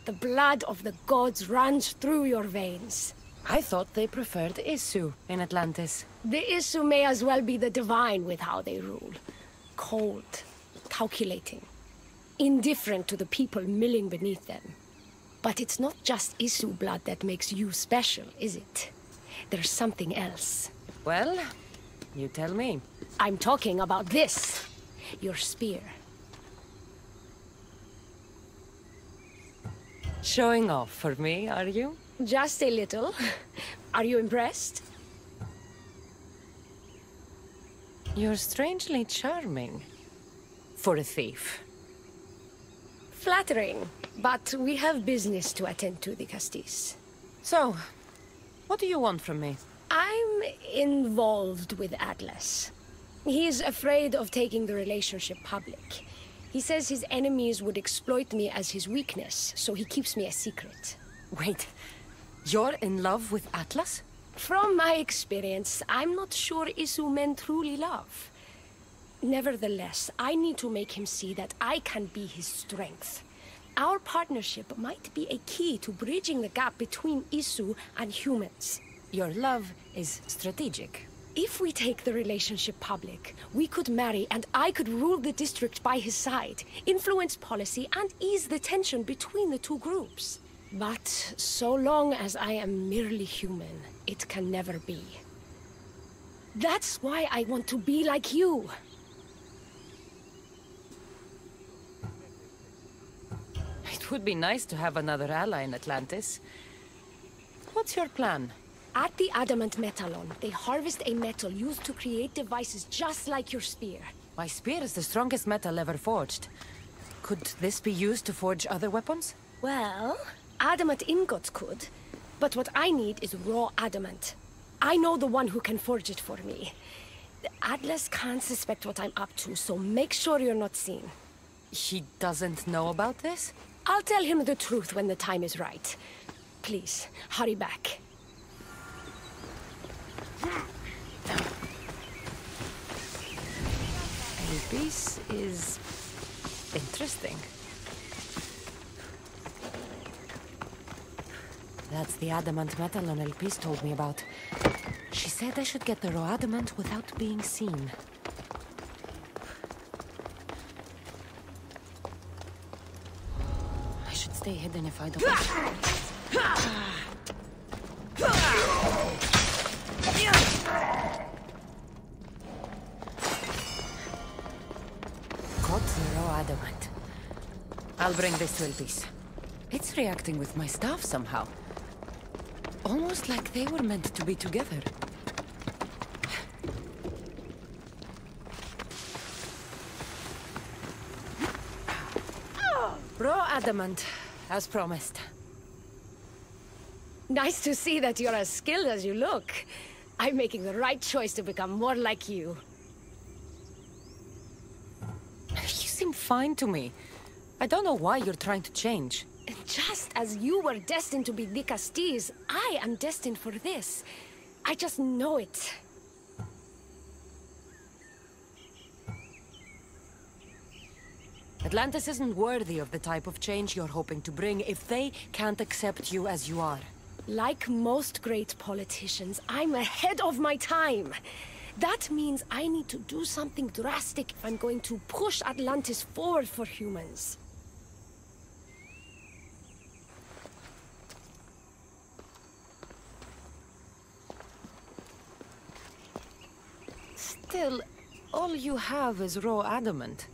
The blood of the gods runs through your veins. I thought they preferred Isu in Atlantis. The Isu may as well be the divine with how they rule. Cold, calculating, indifferent to the people milling beneath them. But it's not just Isu blood that makes you special, is it? There's something else. Well, you tell me. I'm talking about this. Your spear. Showing off for me, are you? Just a little. Are you impressed? You're strangely charming. For a thief. Flattering. But we have business to attend to, Dicastis. So, what do you want from me? I'm involved with Atlas. He's afraid of taking the relationship public. He says his enemies would exploit me as his weakness, so he keeps me a secret. Wait, you're in love with Atlas? From my experience, I'm not sure Isu men truly love. Nevertheless, I need to make him see that I can be his strength. Our partnership might be a key to bridging the gap between Isu and humans. Your love is strategic. If we take the relationship public, we could marry and I could rule the district by his side, influence policy and ease the tension between the two groups. But so long as I am merely human, it can never be. That's why I want to be like you. It would be nice to have another ally in Atlantis. What's your plan? At the Adamant Metallon, they harvest a metal used to create devices just like your spear. My spear is the strongest metal ever forged. Could this be used to forge other weapons? Well, adamant ingots could. But what I need is raw adamant. I know the one who can forge it for me. Atlas can't suspect what I'm up to, so make sure you're not seen. He doesn't know about this? I'll tell him the truth when the time is right. Please, hurry back. Elpis is... interesting. That's the Adamant Metallon Elpis told me about. She said I should get the raw adamant without being seen. I should stay hidden if I don't... Got the raw adamant. I'll bring this to Elpis. It's reacting with my staff somehow. Almost like they were meant to be together. Raw adamant, as promised. Nice to see that you're as skilled as you look. I'm making the right choice to become more like you. You seem fine to me. I don't know why you're trying to change. Just as you were destined to be the Castilles, I am destined for this. I just know it. Atlantis isn't worthy of the type of change you're hoping to bring if they can't accept you as you are. Like most great politicians, I'm ahead of my time. That means I need to do something drastic if I'm going to push Atlantis forward for humans. Still, all you have is raw adamant.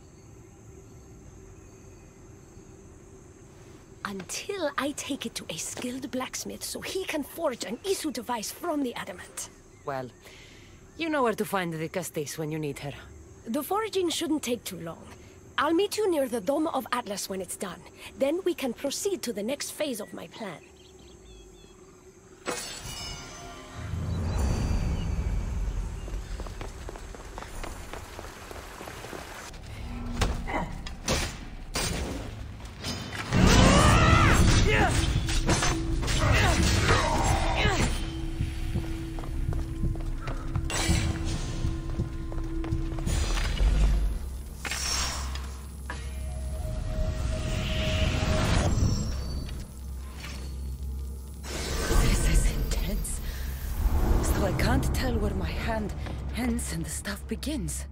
Until I take it to a skilled blacksmith so he can forge an Isu device from the adamant. Well, you know where to find the Castis when you need her. The foraging shouldn't take too long. I'll meet you near the Dome of Atlas when it's done. Then we can proceed to the next phase of my plan. And the stuff begins.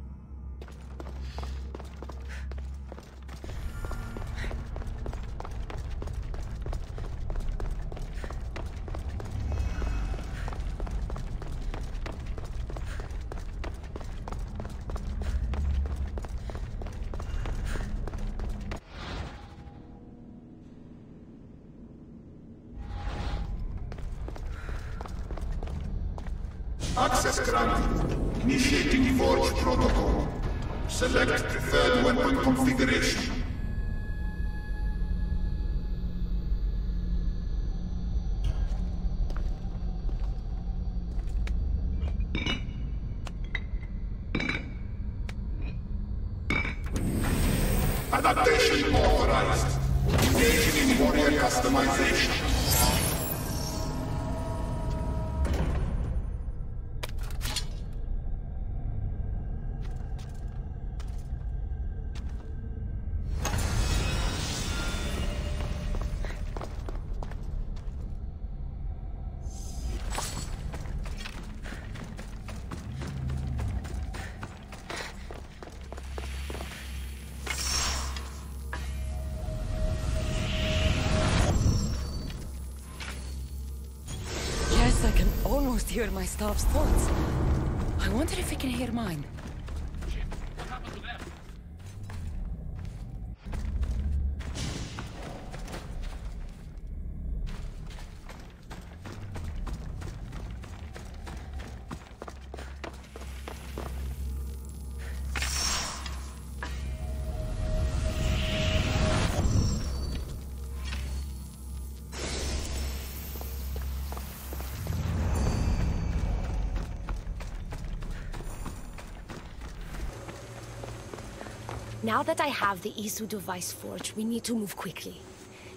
Access granted. Initiating Forge Protocol. Select preferred weapon configuration. Hear my staff's thoughts. I wonder if he can hear mine. Now that I have the Isu device forged, we need to move quickly.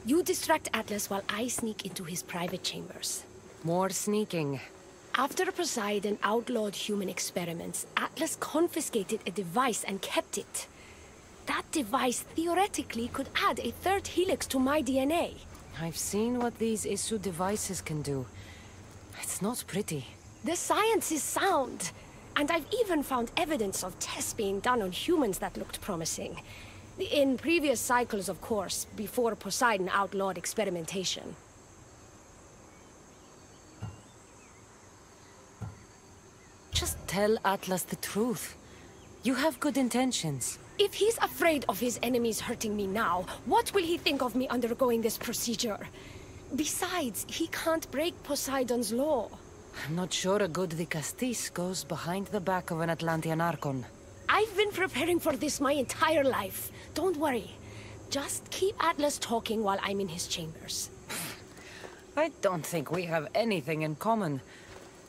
You distract Atlas while I sneak into his private chambers. More sneaking. After Poseidon outlawed human experiments, Atlas confiscated a device and kept it. That device theoretically could add a third helix to my DNA. I've seen what these Isu devices can do. It's not pretty. The science is sound. And I've even found evidence of tests being done on humans that looked promising. In previous cycles, of course, before Poseidon outlawed experimentation. Just tell Atlas the truth. You have good intentions. If he's afraid of his enemies hurting me now, what will he think of me undergoing this procedure? Besides, he can't break Poseidon's law. I'm not sure a good Dicastis goes behind the back of an Atlantean Archon. I've been preparing for this my entire life. Don't worry. Just keep Atlas talking while I'm in his chambers. *sighs* I don't think we have anything in common.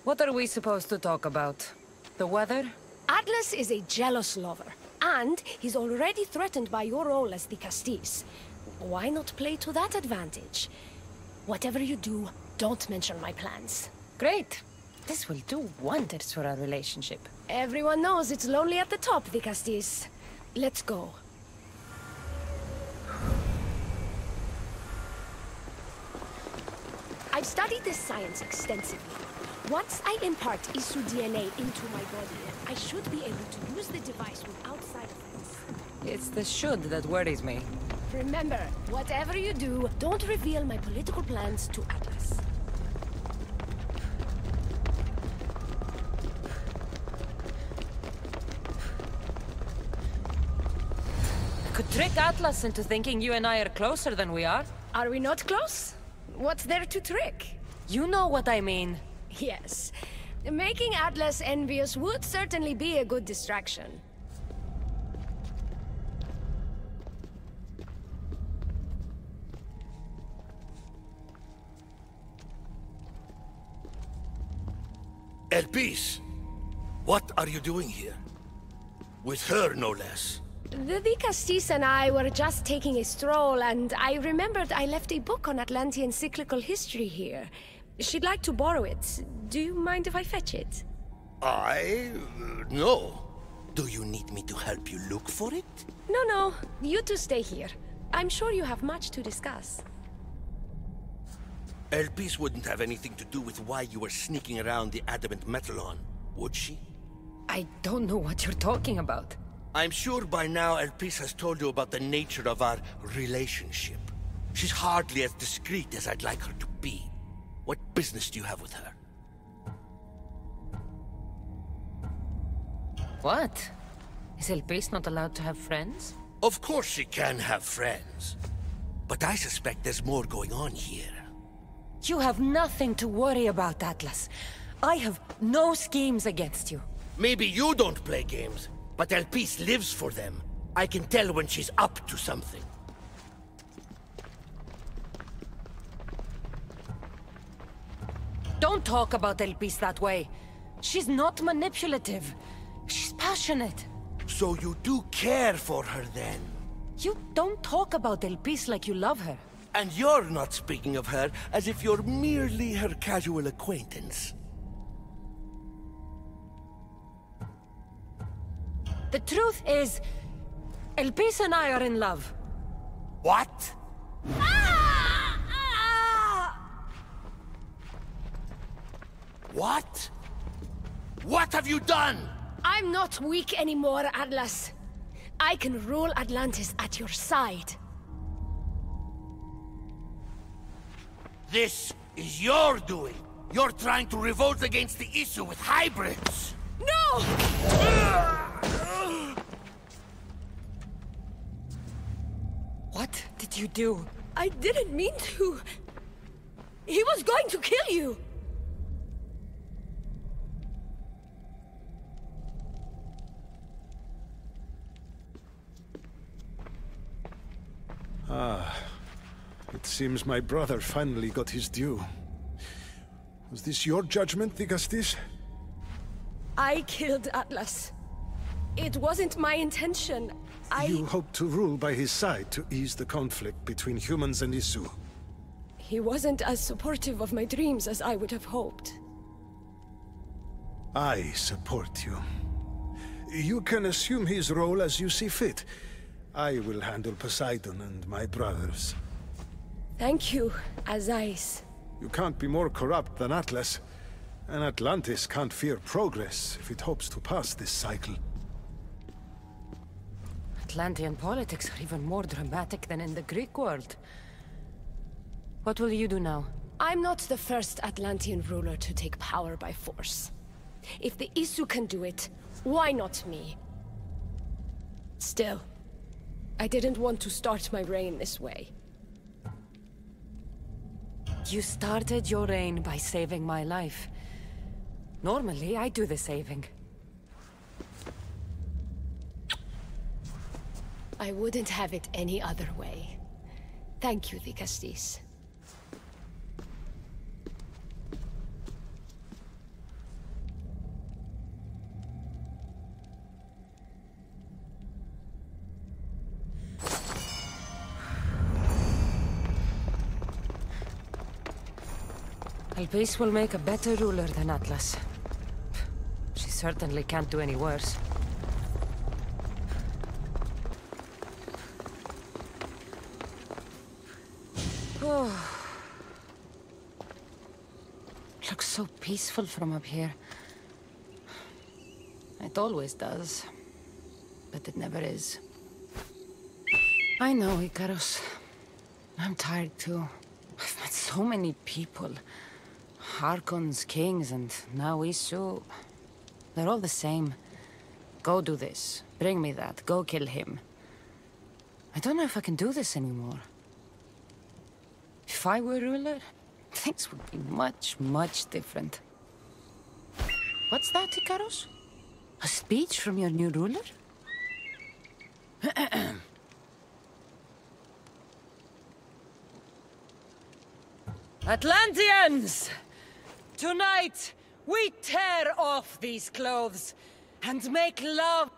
What are we supposed to talk about? The weather? Atlas is a jealous lover, and he's already threatened by your role as the Castis. Why not play to that advantage? Whatever you do, don't mention my plans. Great. This will do wonders for our relationship. Everyone knows it's lonely at the top, Dicastis. Let's go. I've studied this science extensively. Once I impart Isu DNA into my body, I should be able to use the device without side effects. It's the should that worries me. Remember, whatever you do, don't reveal my political plans to Atlas. Could trick Atlas into thinking you and I are closer than we are. Are we not close? What's there to trick? You know what I mean. Yes. Making Atlas envious would certainly be a good distraction. Elpis, what are you doing here? With her, no less. The Dicastis and I were just taking a stroll, and I remembered I left a book on Atlantean cyclical history here. She'd like to borrow it. Do you mind if I fetch it? I... Uh, no. Do you need me to help you look for it? No, no. You two stay here. I'm sure you have much to discuss. Elpis wouldn't have anything to do with why you were sneaking around the Adamant Metallon, would she? I don't know what you're talking about. I'm sure by now Elpis has told you about the nature of our relationship. She's hardly as discreet as I'd like her to be. What business do you have with her? What? Is Elpis not allowed to have friends? Of course she can have friends. But I suspect there's more going on here. You have nothing to worry about, Atlas. I have no schemes against you. Maybe you don't play games, but Elpis lives for them. I can tell when she's up to something. Don't talk about Elpis that way. She's not manipulative. She's passionate. So you do care for her then? You don't talk about Elpis like you love her. And you're not speaking of her as if you're merely her casual acquaintance. The truth is, Elpis and I are in love. What? What? What have you done? I'm not weak anymore, Atlas. I can rule Atlantis at your side. This is your doing. You're trying to revolt against the Isu with hybrids! No! Ah! What did you do? I didn't mean to. He was going to kill you! Ah, it seems my brother finally got his due. Was this your judgment, Dicastis? I killed Atlas. It wasn't my intention. I... You hoped to rule by his side to ease the conflict between humans and Isu. He wasn't as supportive of my dreams as I would have hoped. I support you. You can assume his role as you see fit. I will handle Poseidon and my brothers. Thank you, Azais. You can't be more corrupt than Atlas. And Atlantis can't fear progress if it hopes to pass this cycle. Atlantean politics are even more dramatic than in the Greek world. What will you do now? I'm not the first Atlantean ruler to take power by force. If the Isu can do it, why not me? Still, I didn't want to start my reign this way. You started your reign by saving my life. Normally, I do the saving. I wouldn't have it any other way. Thank you, Dicastis. Elpis will make a better ruler than Atlas. She certainly can't do any worse. Oh. *sighs* Looks so peaceful from up here. It always does. But it never is. I know, Ikaros. I'm tired too. I've met so many people. Archons, kings, and now Isu. They're all the same. Go do this. Bring me that. Go kill him. I don't know if I can do this anymore. If I were ruler, things would be much, much different. What's that, Ikaros? A speech from your new ruler? *clears throat* Atlanteans! Tonight, we tear off these clothes and make love.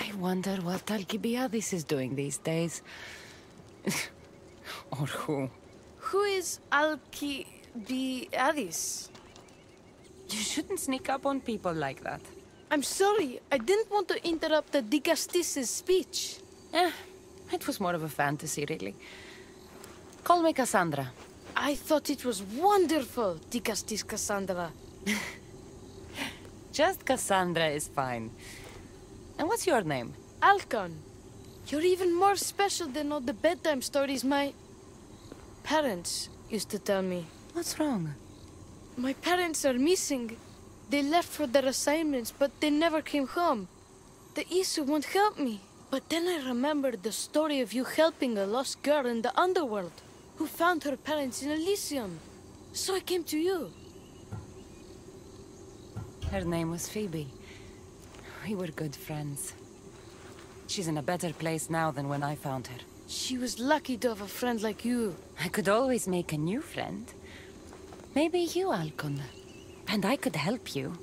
I wonder what Alcibiades is doing these days. *laughs* or who. Who is Alcibiades? You shouldn't sneak up on people like that. I'm sorry. I didn't want to interrupt the Dicastis' speech. Eh, it was more of a fantasy, really. Call me Cassandra. I thought it was wonderful, Dicastis Cassandra. *laughs* Just Cassandra is fine. And what's your name? Alcon. You're even more special than all the bedtime stories my... parents used to tell me. What's wrong? My parents are missing. They left for their assignments, but they never came home. The Isu won't help me. But then I remembered the story of you helping a lost girl in the underworld, who found her parents in Elysium. So I came to you. Her name was Phoebe. We were good friends. She's in a better place now than when I found her. She was lucky to have a friend like you. I could always make a new friend. Maybe you, Alcon. And I could help you.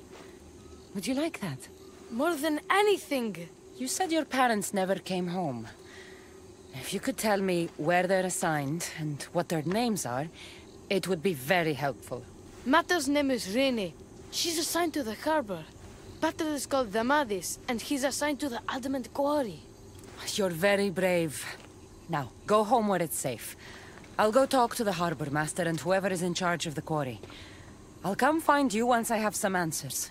Would you like that? More than anything. You said your parents never came home. If you could tell me where they're assigned and what their names are, it would be very helpful. Mata's name is Rene. She's assigned to the harbor. Pater is called Damadis, and he's assigned to the Adamant Quarry. You're very brave. Now, go home where it's safe. I'll go talk to the harbor master and whoever is in charge of the quarry. I'll come find you once I have some answers.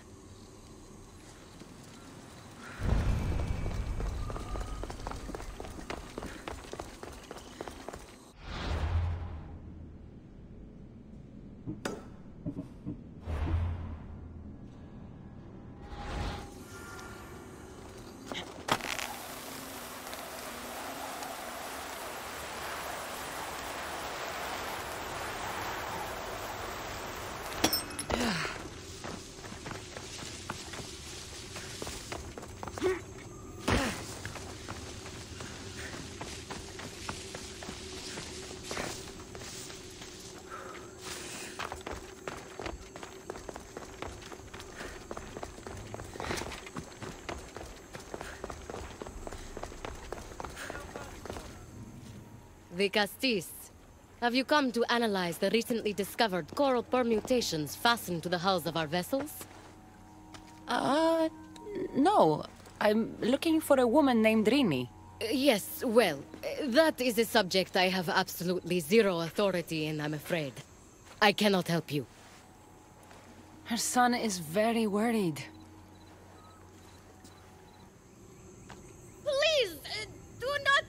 The Castis. Have you come to analyze the recently discovered coral permutations fastened to the hulls of our vessels? Uh, no. I'm looking for a woman named Rini. Yes, well, that is a subject I have absolutely zero authority in, I'm afraid. I cannot help you. Her son is very worried. Please, uh, do not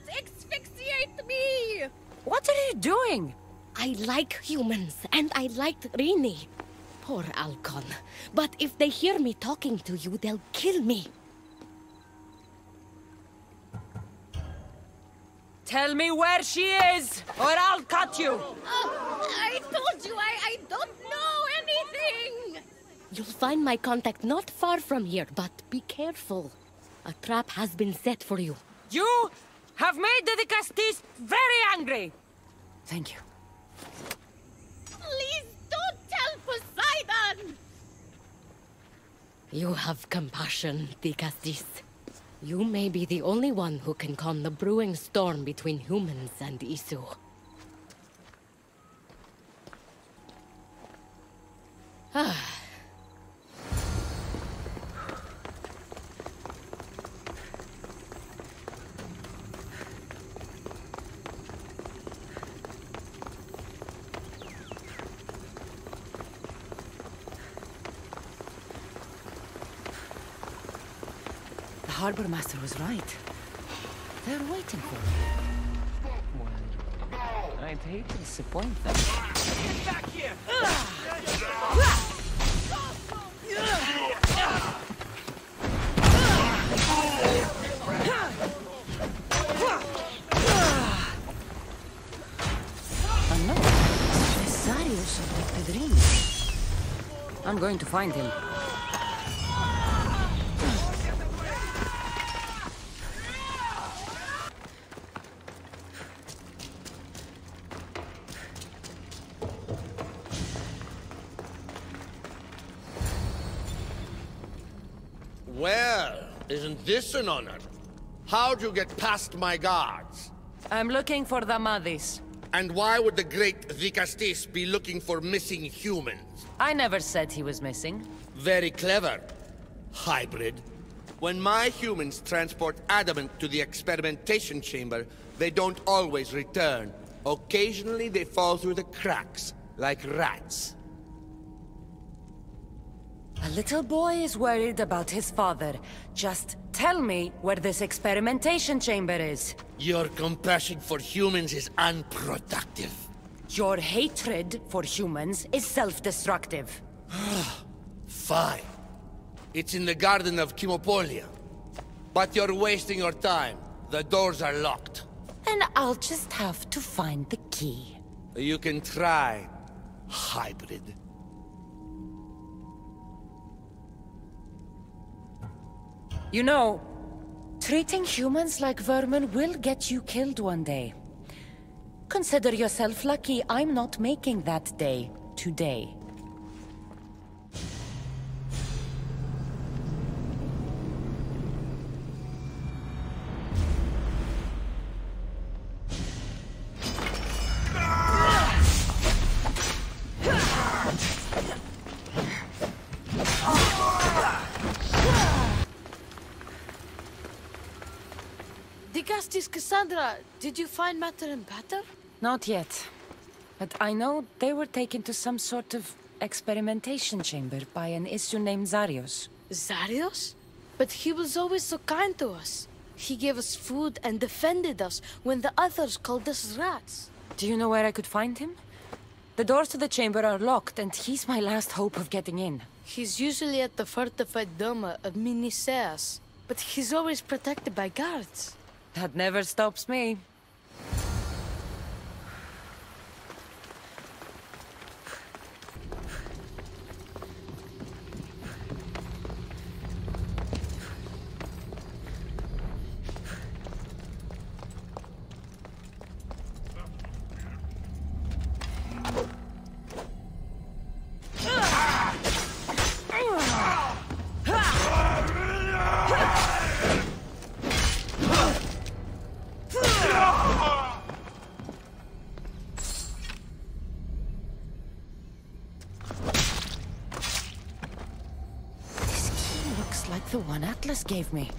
asphyxiate me! What are you doing? I like humans, and I liked Rini. Poor Alcon. But if they hear me talking to you, they'll kill me. Tell me where she is, or I'll cut you! Oh, I told you I, I don't know anything! You'll find my contact not far from here, but be careful. A trap has been set for you. You have made the Castis very angry! Thank you. Please don't tell Poseidon! You have compassion, Dicastis. You may be the only one who can calm the brewing storm between humans and Isu. Ah. Harbor Master was right. They're waiting for me. Well, I'd hate to disappoint them. Get back here! No, Cesarius of the Pedrini. I'm going to find him. Isn't this an honor? How'd you get past my guards? I'm looking for Damadis. And why would the great Dicastis be looking for missing humans? I never said he was missing. Very clever. Hybrid. When my humans transport adamant to the experimentation chamber, they don't always return. Occasionally they fall through the cracks, like rats. A little boy is worried about his father. Just tell me where this experimentation chamber is. Your compassion for humans is unproductive. Your hatred for humans is self-destructive. Ah, fine. It's in the garden of Kymopoleia. But you're wasting your time. The doors are locked. And I'll just have to find the key. You can try, hybrid. You know, treating humans like vermin will get you killed one day. Consider yourself lucky I'm not making that day today. Dicastis Cassandra, did you find Matter and Batter? Not yet. But I know they were taken to some sort of experimentation chamber by an Isu named Zarios. Zarios? But he was always so kind to us. He gave us food and defended us when the others called us rats. Do you know where I could find him? The doors to the chamber are locked, and he's my last hope of getting in. He's usually at the fortified Doma of Miniseas, but he's always protected by guards. That never stops me. The one Atlas gave me.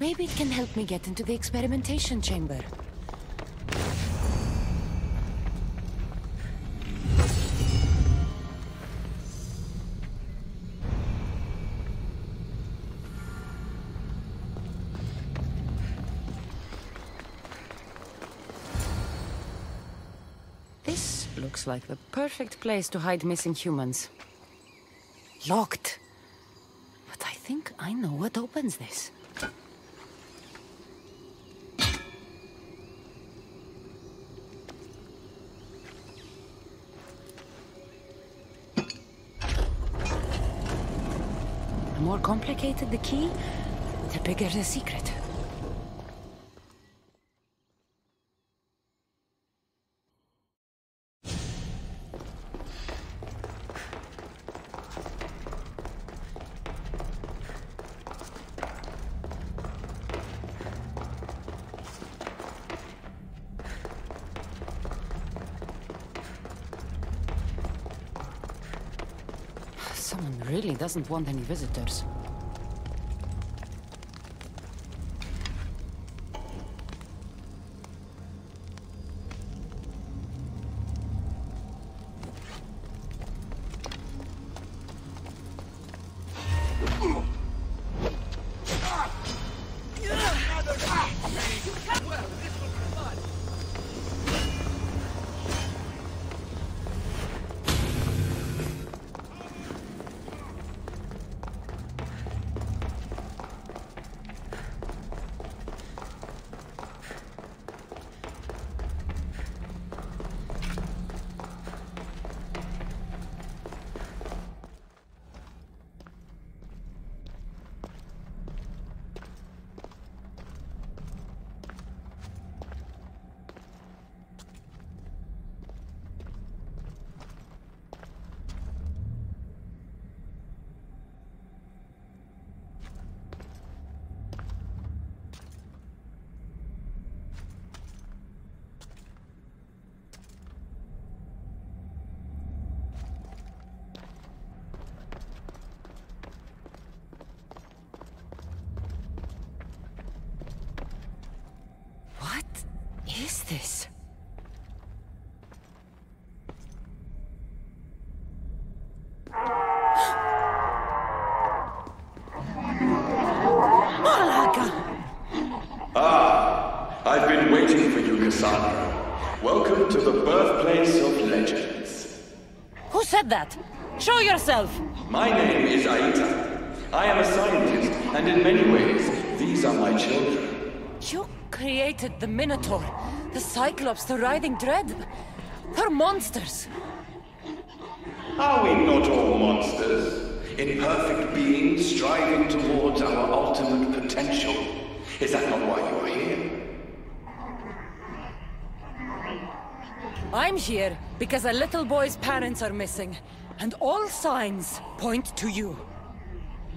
Maybe it can help me get into the experimentation chamber. This looks like the perfect place to hide missing humans. Locked. Think I know what opens this. The more complicated the key, the bigger the secret. Doesn't want any visitors. What is this? Ah, I've been waiting for you, Cassandra. Welcome to the birthplace of legends. Who said that? Show yourself! My name is Aita. I am a scientist, and in many ways, these are my children. You created the Minotaur, the Cyclops, the Writhing Dread. They're monsters. Are we not all monsters? Imperfect beings striving towards our ultimate potential. Is that not why you are here? I'm here because a little boy's parents are missing, and all signs point to you.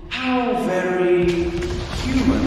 How very human.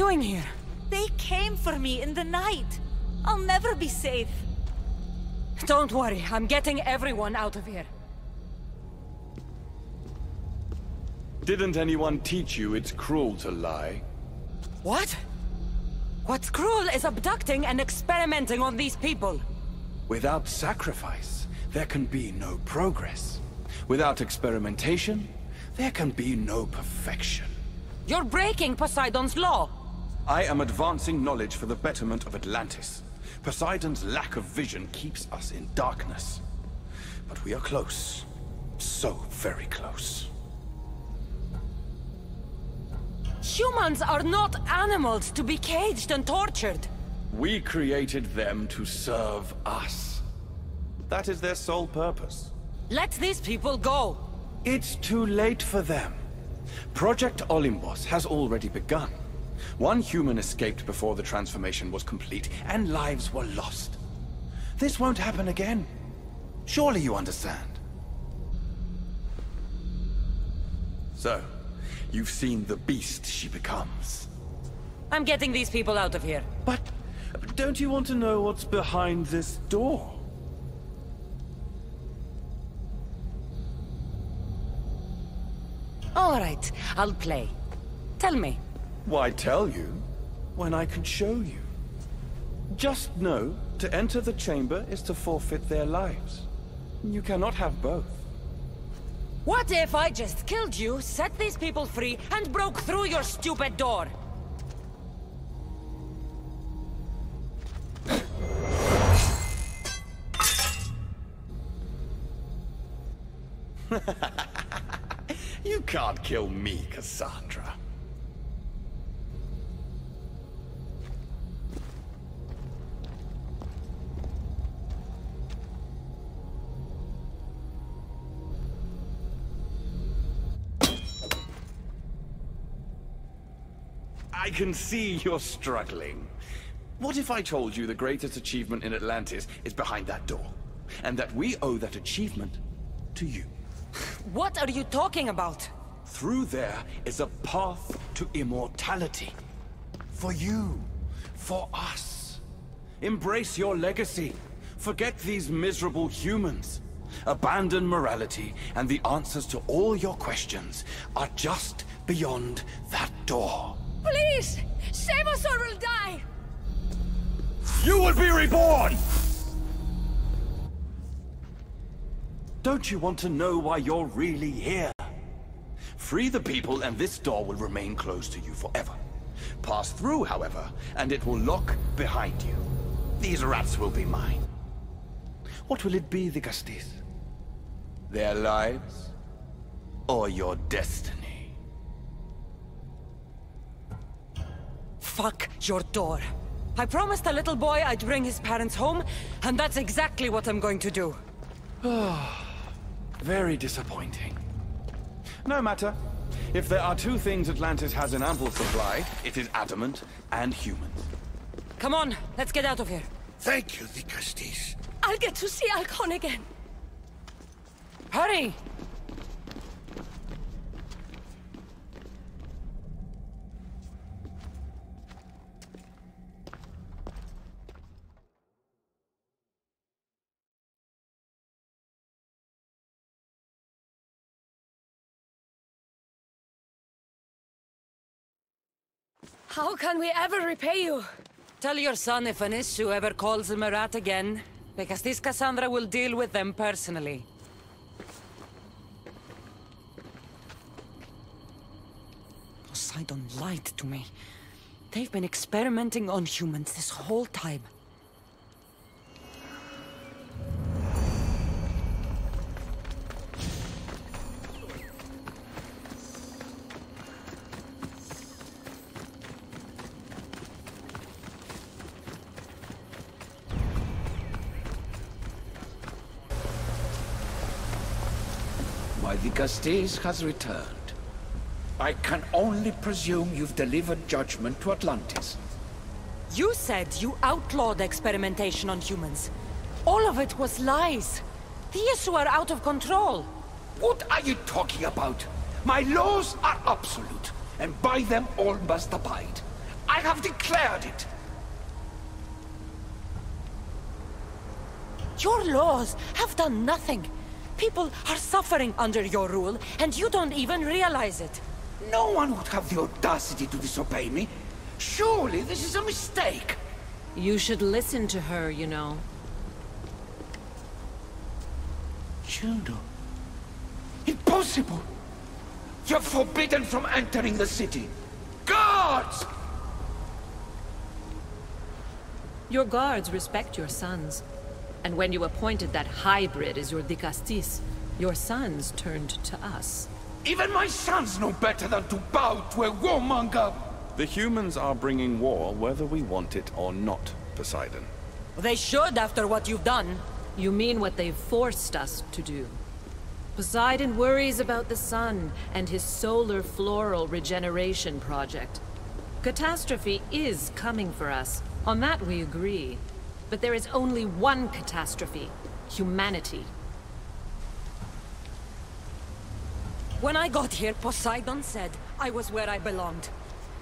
Doing here? They came for me in the night. I'll never be safe. Don't worry, I'm getting everyone out of here. Didn't anyone teach you it's cruel to lie? What? What's cruel is abducting and experimenting on these people. Without sacrifice, there can be no progress. Without experimentation, there can be no perfection. You're breaking Poseidon's law. I am advancing knowledge for the betterment of Atlantis. Poseidon's lack of vision keeps us in darkness. But we are close. so very close. Humans are not animals to be caged and tortured. We created them to serve us. That is their sole purpose. Let these people go. It's too late for them. Project Olympus has already begun. One human escaped before the transformation was complete, and lives were lost. This won't happen again. Surely you understand. So, you've seen the beast she becomes. I'm getting these people out of here. But don't you want to know what's behind this door? All right, I'll play. Tell me. Why tell you when I can show you? Just know to enter the chamber is to forfeit their lives. You cannot have both. What if I just killed you, set these people free, and broke through your stupid door? *laughs* you can't kill me, Cassandra. I can see you're struggling. What if I told you the greatest achievement in Atlantis is behind that door? And that we owe that achievement to you? What are you talking about? Through there is a path to immortality. For you. For us. Embrace your legacy. Forget these miserable humans. Abandon morality, and the answers to all your questions are just beyond that door. Please! Save us or we'll die! You will be reborn! Don't you want to know why you're really here? Free the people and this door will remain closed to you forever. Pass through, however, and it will lock behind you. These rats will be mine. What will it be, Dicastis? Their lives? Or your destiny? Fuck your door. I promised the little boy I'd bring his parents home, and that's exactly what I'm going to do. *sighs* Very disappointing. No matter. If there are two things Atlantis has in ample supply, it is adamant and humans. Come on, let's get out of here. Thank you, Dicastis. I'll get to see Alcon again. Hurry! How can we ever repay you? Tell your son if an Isu ever calls him a rat again, because this Cassandra will deal with them personally. Poseidon lied to me. They've been experimenting on humans this whole time. Dicastis has returned. I can only presume you've delivered judgment to Atlantis. You said you outlawed experimentation on humans. All of it was lies. The Isu are out of control. What are you talking about? My laws are absolute, and by them all must abide. I have declared it. Your laws have done nothing. People are suffering under your rule, and you don't even realize it. No one would have the audacity to disobey me. Surely this is a mistake. You should listen to her, you know. Juno. Impossible! You're forbidden from entering the city. Guards! Your guards respect your sons. And when you appointed that hybrid as your Dicastis, Your sons turned to us. Even my sons know better than to bow to a warmonger! The humans are bringing war whether we want it or not, Poseidon. They should after what you've done. You mean what they've forced us to do. Poseidon worries about the sun and his solar floral regeneration project. Catastrophe is coming for us. On that we agree. But there is only one catastrophe. Humanity. When I got here, Poseidon said I was where I belonged.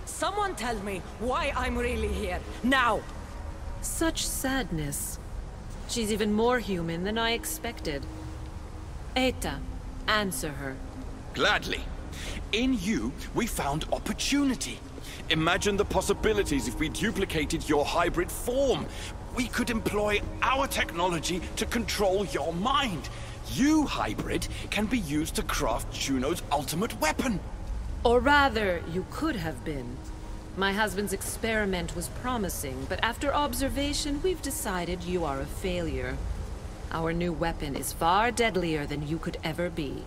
Someone tell me why I'm really here, now! Such sadness. She's even more human than I expected. Aita, answer her. Gladly. In you, we found opportunity. Imagine the possibilities if we duplicated your hybrid form. We could employ our technology to control your mind. You, hybrid, can be used to craft Juno's ultimate weapon. Or rather, you could have been. My husband's experiment was promising, but after observation, we've decided you are a failure. Our new weapon is far deadlier than you could ever be.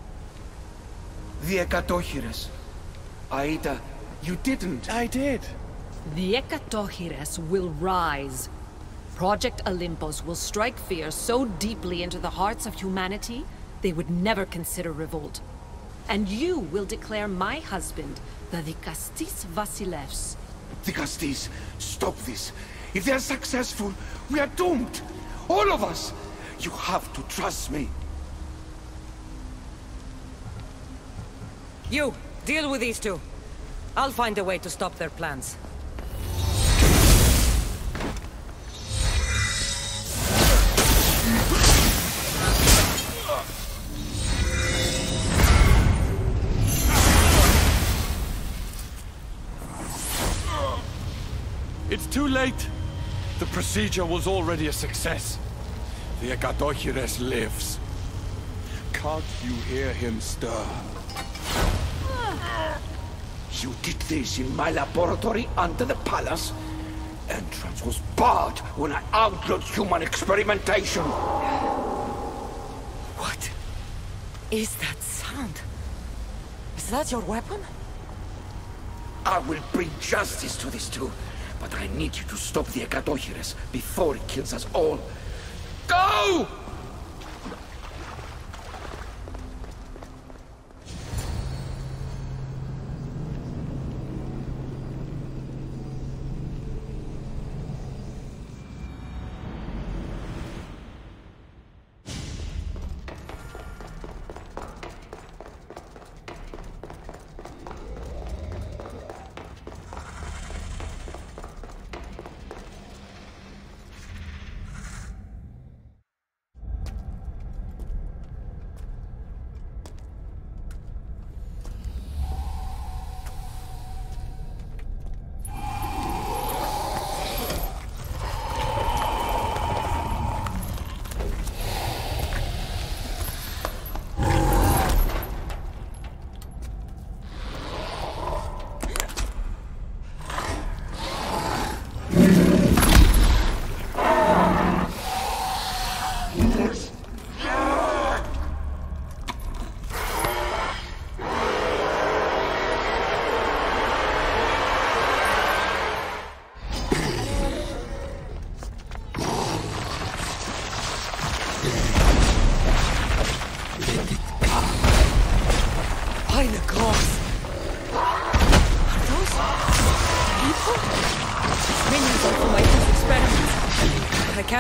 The Ekatochires. Aita, you didn't. I did. The Ekatochires will rise. Project Olympus will strike fear so deeply into the hearts of humanity, they would never consider revolt. And you will declare my husband the Dicastis Vasilevs. Dicastis, stop this. If they are successful, we are doomed. All of us. You have to trust me. You, deal with these two. I'll find a way to stop their plans. Too late. The procedure was already a success. The Ekatochires lives. Can't you hear him stir? You did this in my laboratory under the palace. Entrance was barred when I outlawed human experimentation. What is that sound? Is that your weapon? I will bring justice to these two, but I need you to stop the Ekatochires before it kills us all. Go!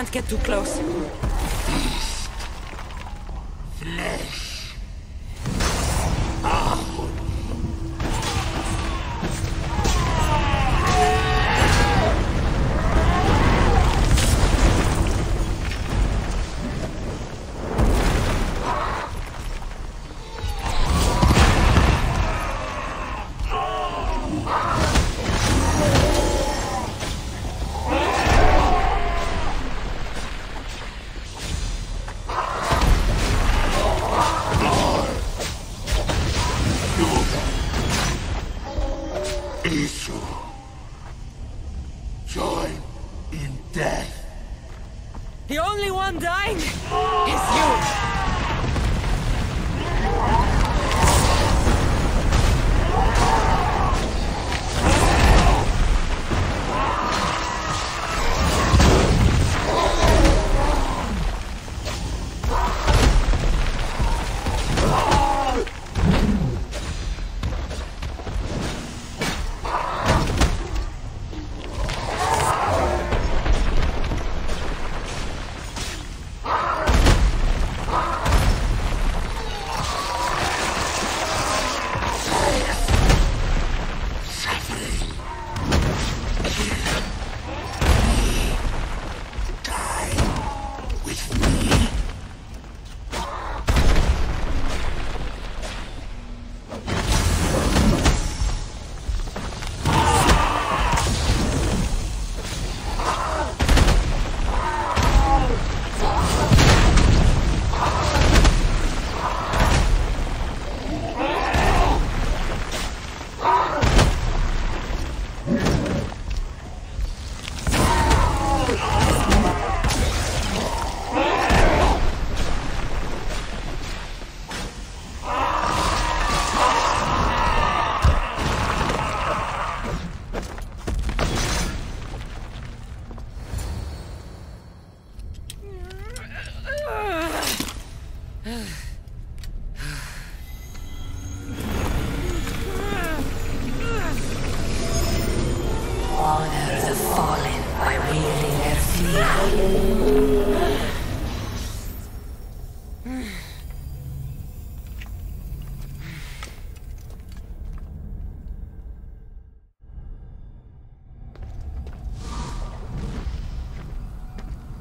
Can't get too close.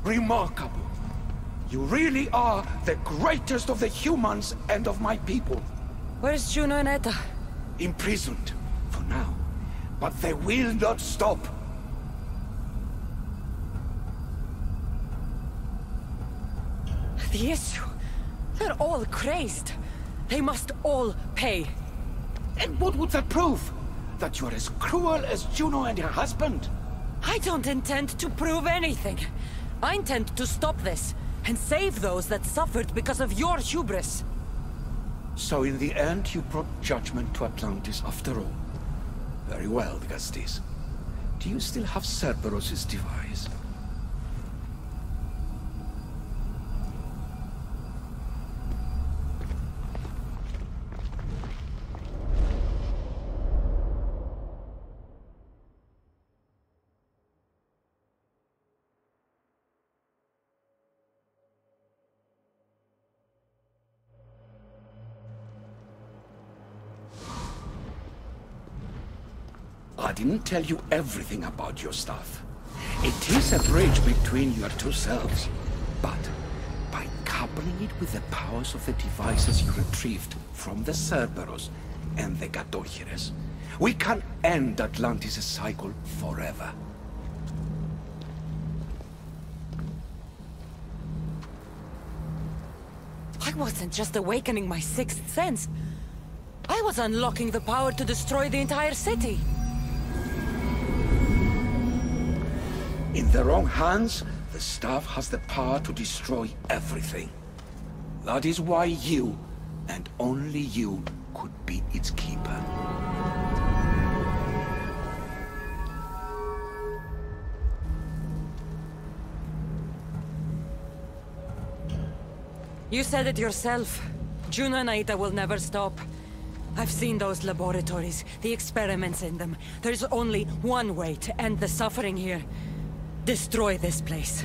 Remarkable. You really are the greatest of the humans and of my people. Where's Juno and Aita? Imprisoned, for now. But they will not stop. The Isu. They're all crazed. They must all pay. And what would that prove? That you're as cruel as Juno and her husband? I don't intend to prove anything. I intend to stop this, and save those that suffered because of your hubris. So in the end, you brought judgment to Atlantis after all. Very well, Gastis. Do you still have Cerberus's device? Tell you everything about your stuff. It is a bridge between your two selves. But by coupling it with the powers of the devices you retrieved from the Cerberus and the Gadolhires, we can end Atlantis' cycle forever. I wasn't just awakening my sixth sense. I was unlocking the power to destroy the entire city. In the wrong hands, the staff has the power to destroy everything. That is why you, and only you, could be its keeper. You said it yourself. Juno and Aita will never stop. I've seen those laboratories, the experiments in them. There's only one way to end the suffering here. Destroy this place.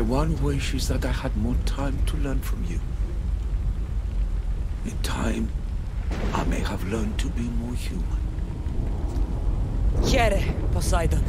My one wish is that I had more time to learn from you. In time, I may have learned to be more human. Here, Poseidon.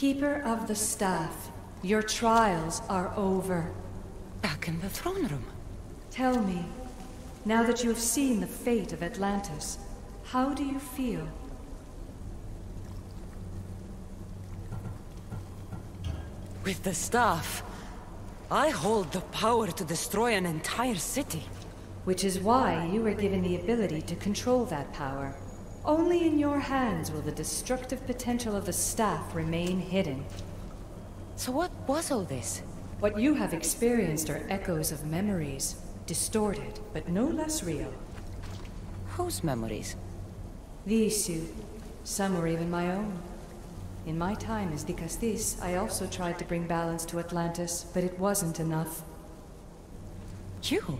Keeper of the Staff, your trials are over. Back in the throne room. Tell me, now that you have seen the fate of Atlantis, how do you feel? With the staff, I hold the power to destroy an entire city. Which is why you were given the ability to control that power. Only in your hands will the destructive potential of the staff remain hidden. So what was all this? What you have experienced are echoes of memories, distorted, but no less real. Whose memories? These two. Some were even my own. In my time as Dicastis, I also tried to bring balance to Atlantis, but it wasn't enough. You?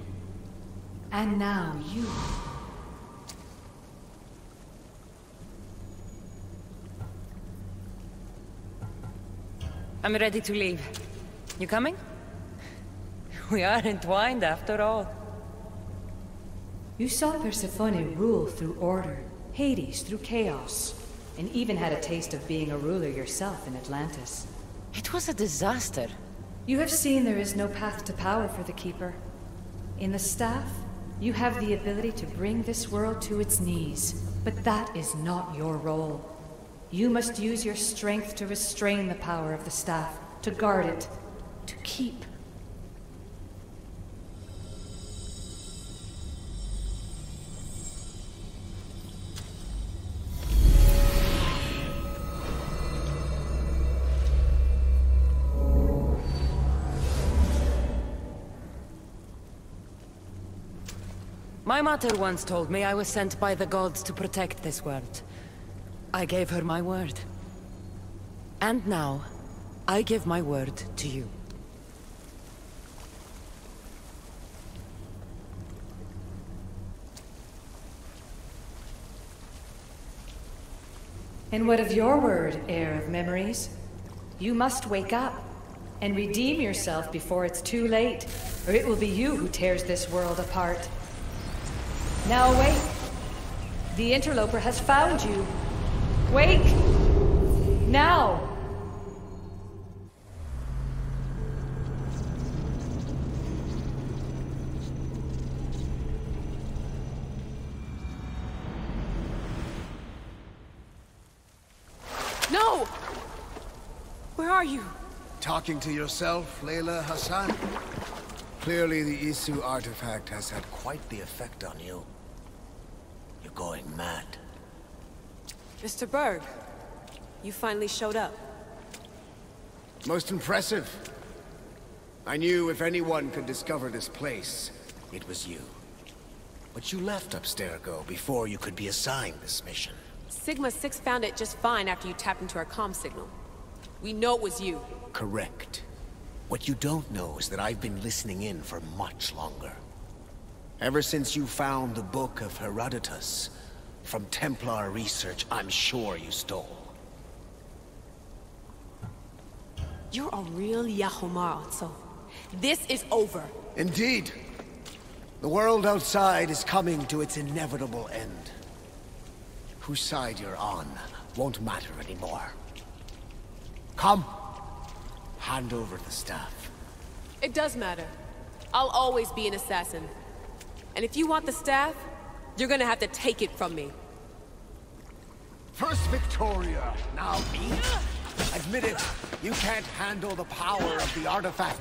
And now you. I'm ready to leave. You coming? We are entwined after all. You saw Persephone rule through order, Hades through chaos, and even had a taste of being a ruler yourself in Atlantis. It was a disaster. You have seen there is no path to power for the Keeper. In the Staff, you have the ability to bring this world to its knees, but that is not your role. You must use your strength to restrain the power of the Staff, to guard it, to keep. My mother once told me I was sent by the gods to protect this world. I gave her my word. And now, I give my word to you. And what of your word, heir of memories? You must wake up and redeem yourself before it's too late, or it will be you who tears this world apart. Now awake. The interloper has found you. Wake! Now! No! Where are you? Talking to yourself, Layla Hassan? Clearly the Isu artifact has had quite the effect on you. You're going mad. Mr. Berg, you finally showed up. Most impressive. I knew if anyone could discover this place, it was you. But you left Abstergo before you could be assigned this mission. Sigma 6 found it just fine after you tapped into our comm signal. We know it was you. Correct. What you don't know is that I've been listening in for much longer. Ever since you found the Book of Herodotus, from Templar research I'm sure you stole. You're a real Yahomar, so this is over. Indeed. The world outside is coming to its inevitable end. Whose side you're on won't matter anymore. Come. Hand over the staff. It does matter. I'll always be an assassin. And if you want the staff, you're gonna have to take it from me. First Victoria, now me? Admit it, you can't handle the power of the artifact.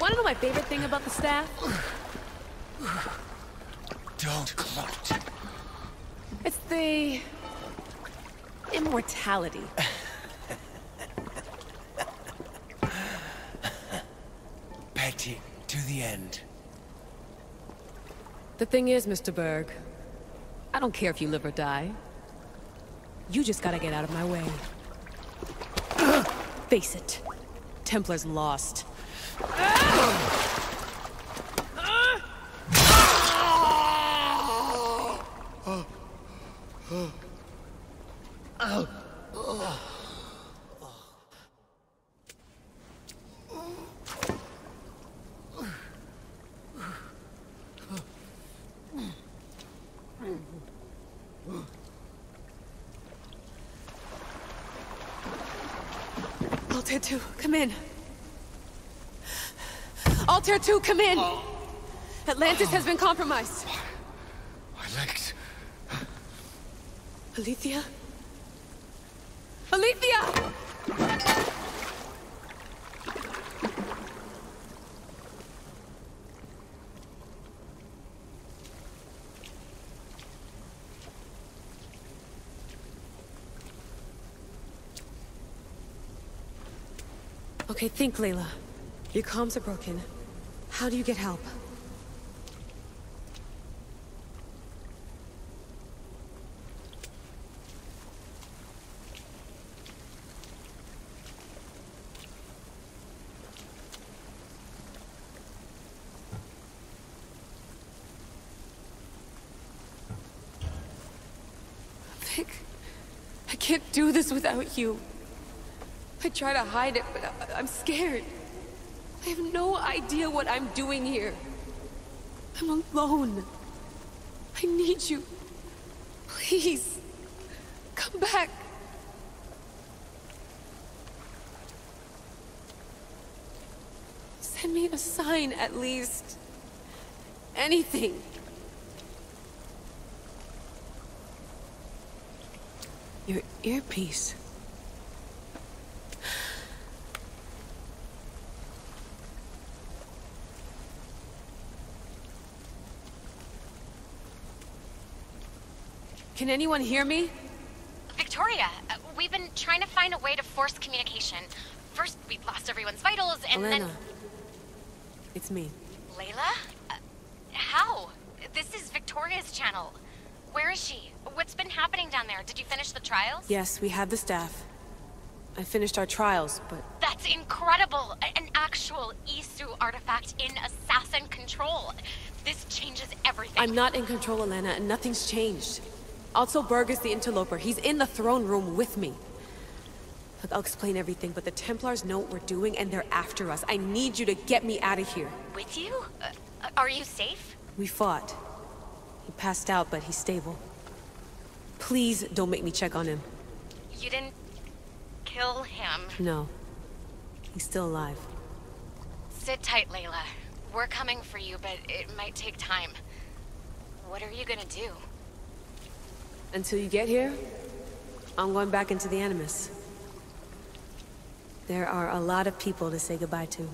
Wanna know my favorite thing about the staff? Don't gloat. It's the... immortality. Petty to the end. The thing is, Mr. Berg, I don't care if you live or die. You just gotta get out of my way. *clears throat* Face it. Templar's lost. *laughs* Altair 2, come in. Altair 2, come in! Oh. Atlantis has been compromised. My, my legs. Aletheia? Aletheia! Okay, think, Layla. Your comms are broken. How do you get help? Vic, I can't do this without you. I try to hide it, but I I'm scared. I have no idea what I'm doing here. I'm alone. I need you. Please, come back. Send me a sign, at least. Anything. Your earpiece. Can anyone hear me? Victoria, uh, we've been trying to find a way to force communication. First, we lost everyone's vitals, and Elena. then... It's me. Layla? Uh, how? This is Victoria's channel. Where is she? What's been happening down there? Did you finish the trials? Yes, we have the staff. I finished our trials, but That's incredible! An actual Isu artifact in assassin control. This changes everything. I'm not in control, Elena, and nothing's changed. Also, Berg is the interloper. He's in the throne room with me. Look, I'll explain everything, but the Templars know what we're doing, and they're after us. I need you to get me out of here. With you? Uh, are you safe? We fought. He passed out, but he's stable. Please don't make me check on him. You didn't kill him. No. He's still alive. Sit tight, Layla. We're coming for you, but it might take time. What are you gonna do? Until you get here, I'm going back into the Animus. There are a lot of people to say goodbye to.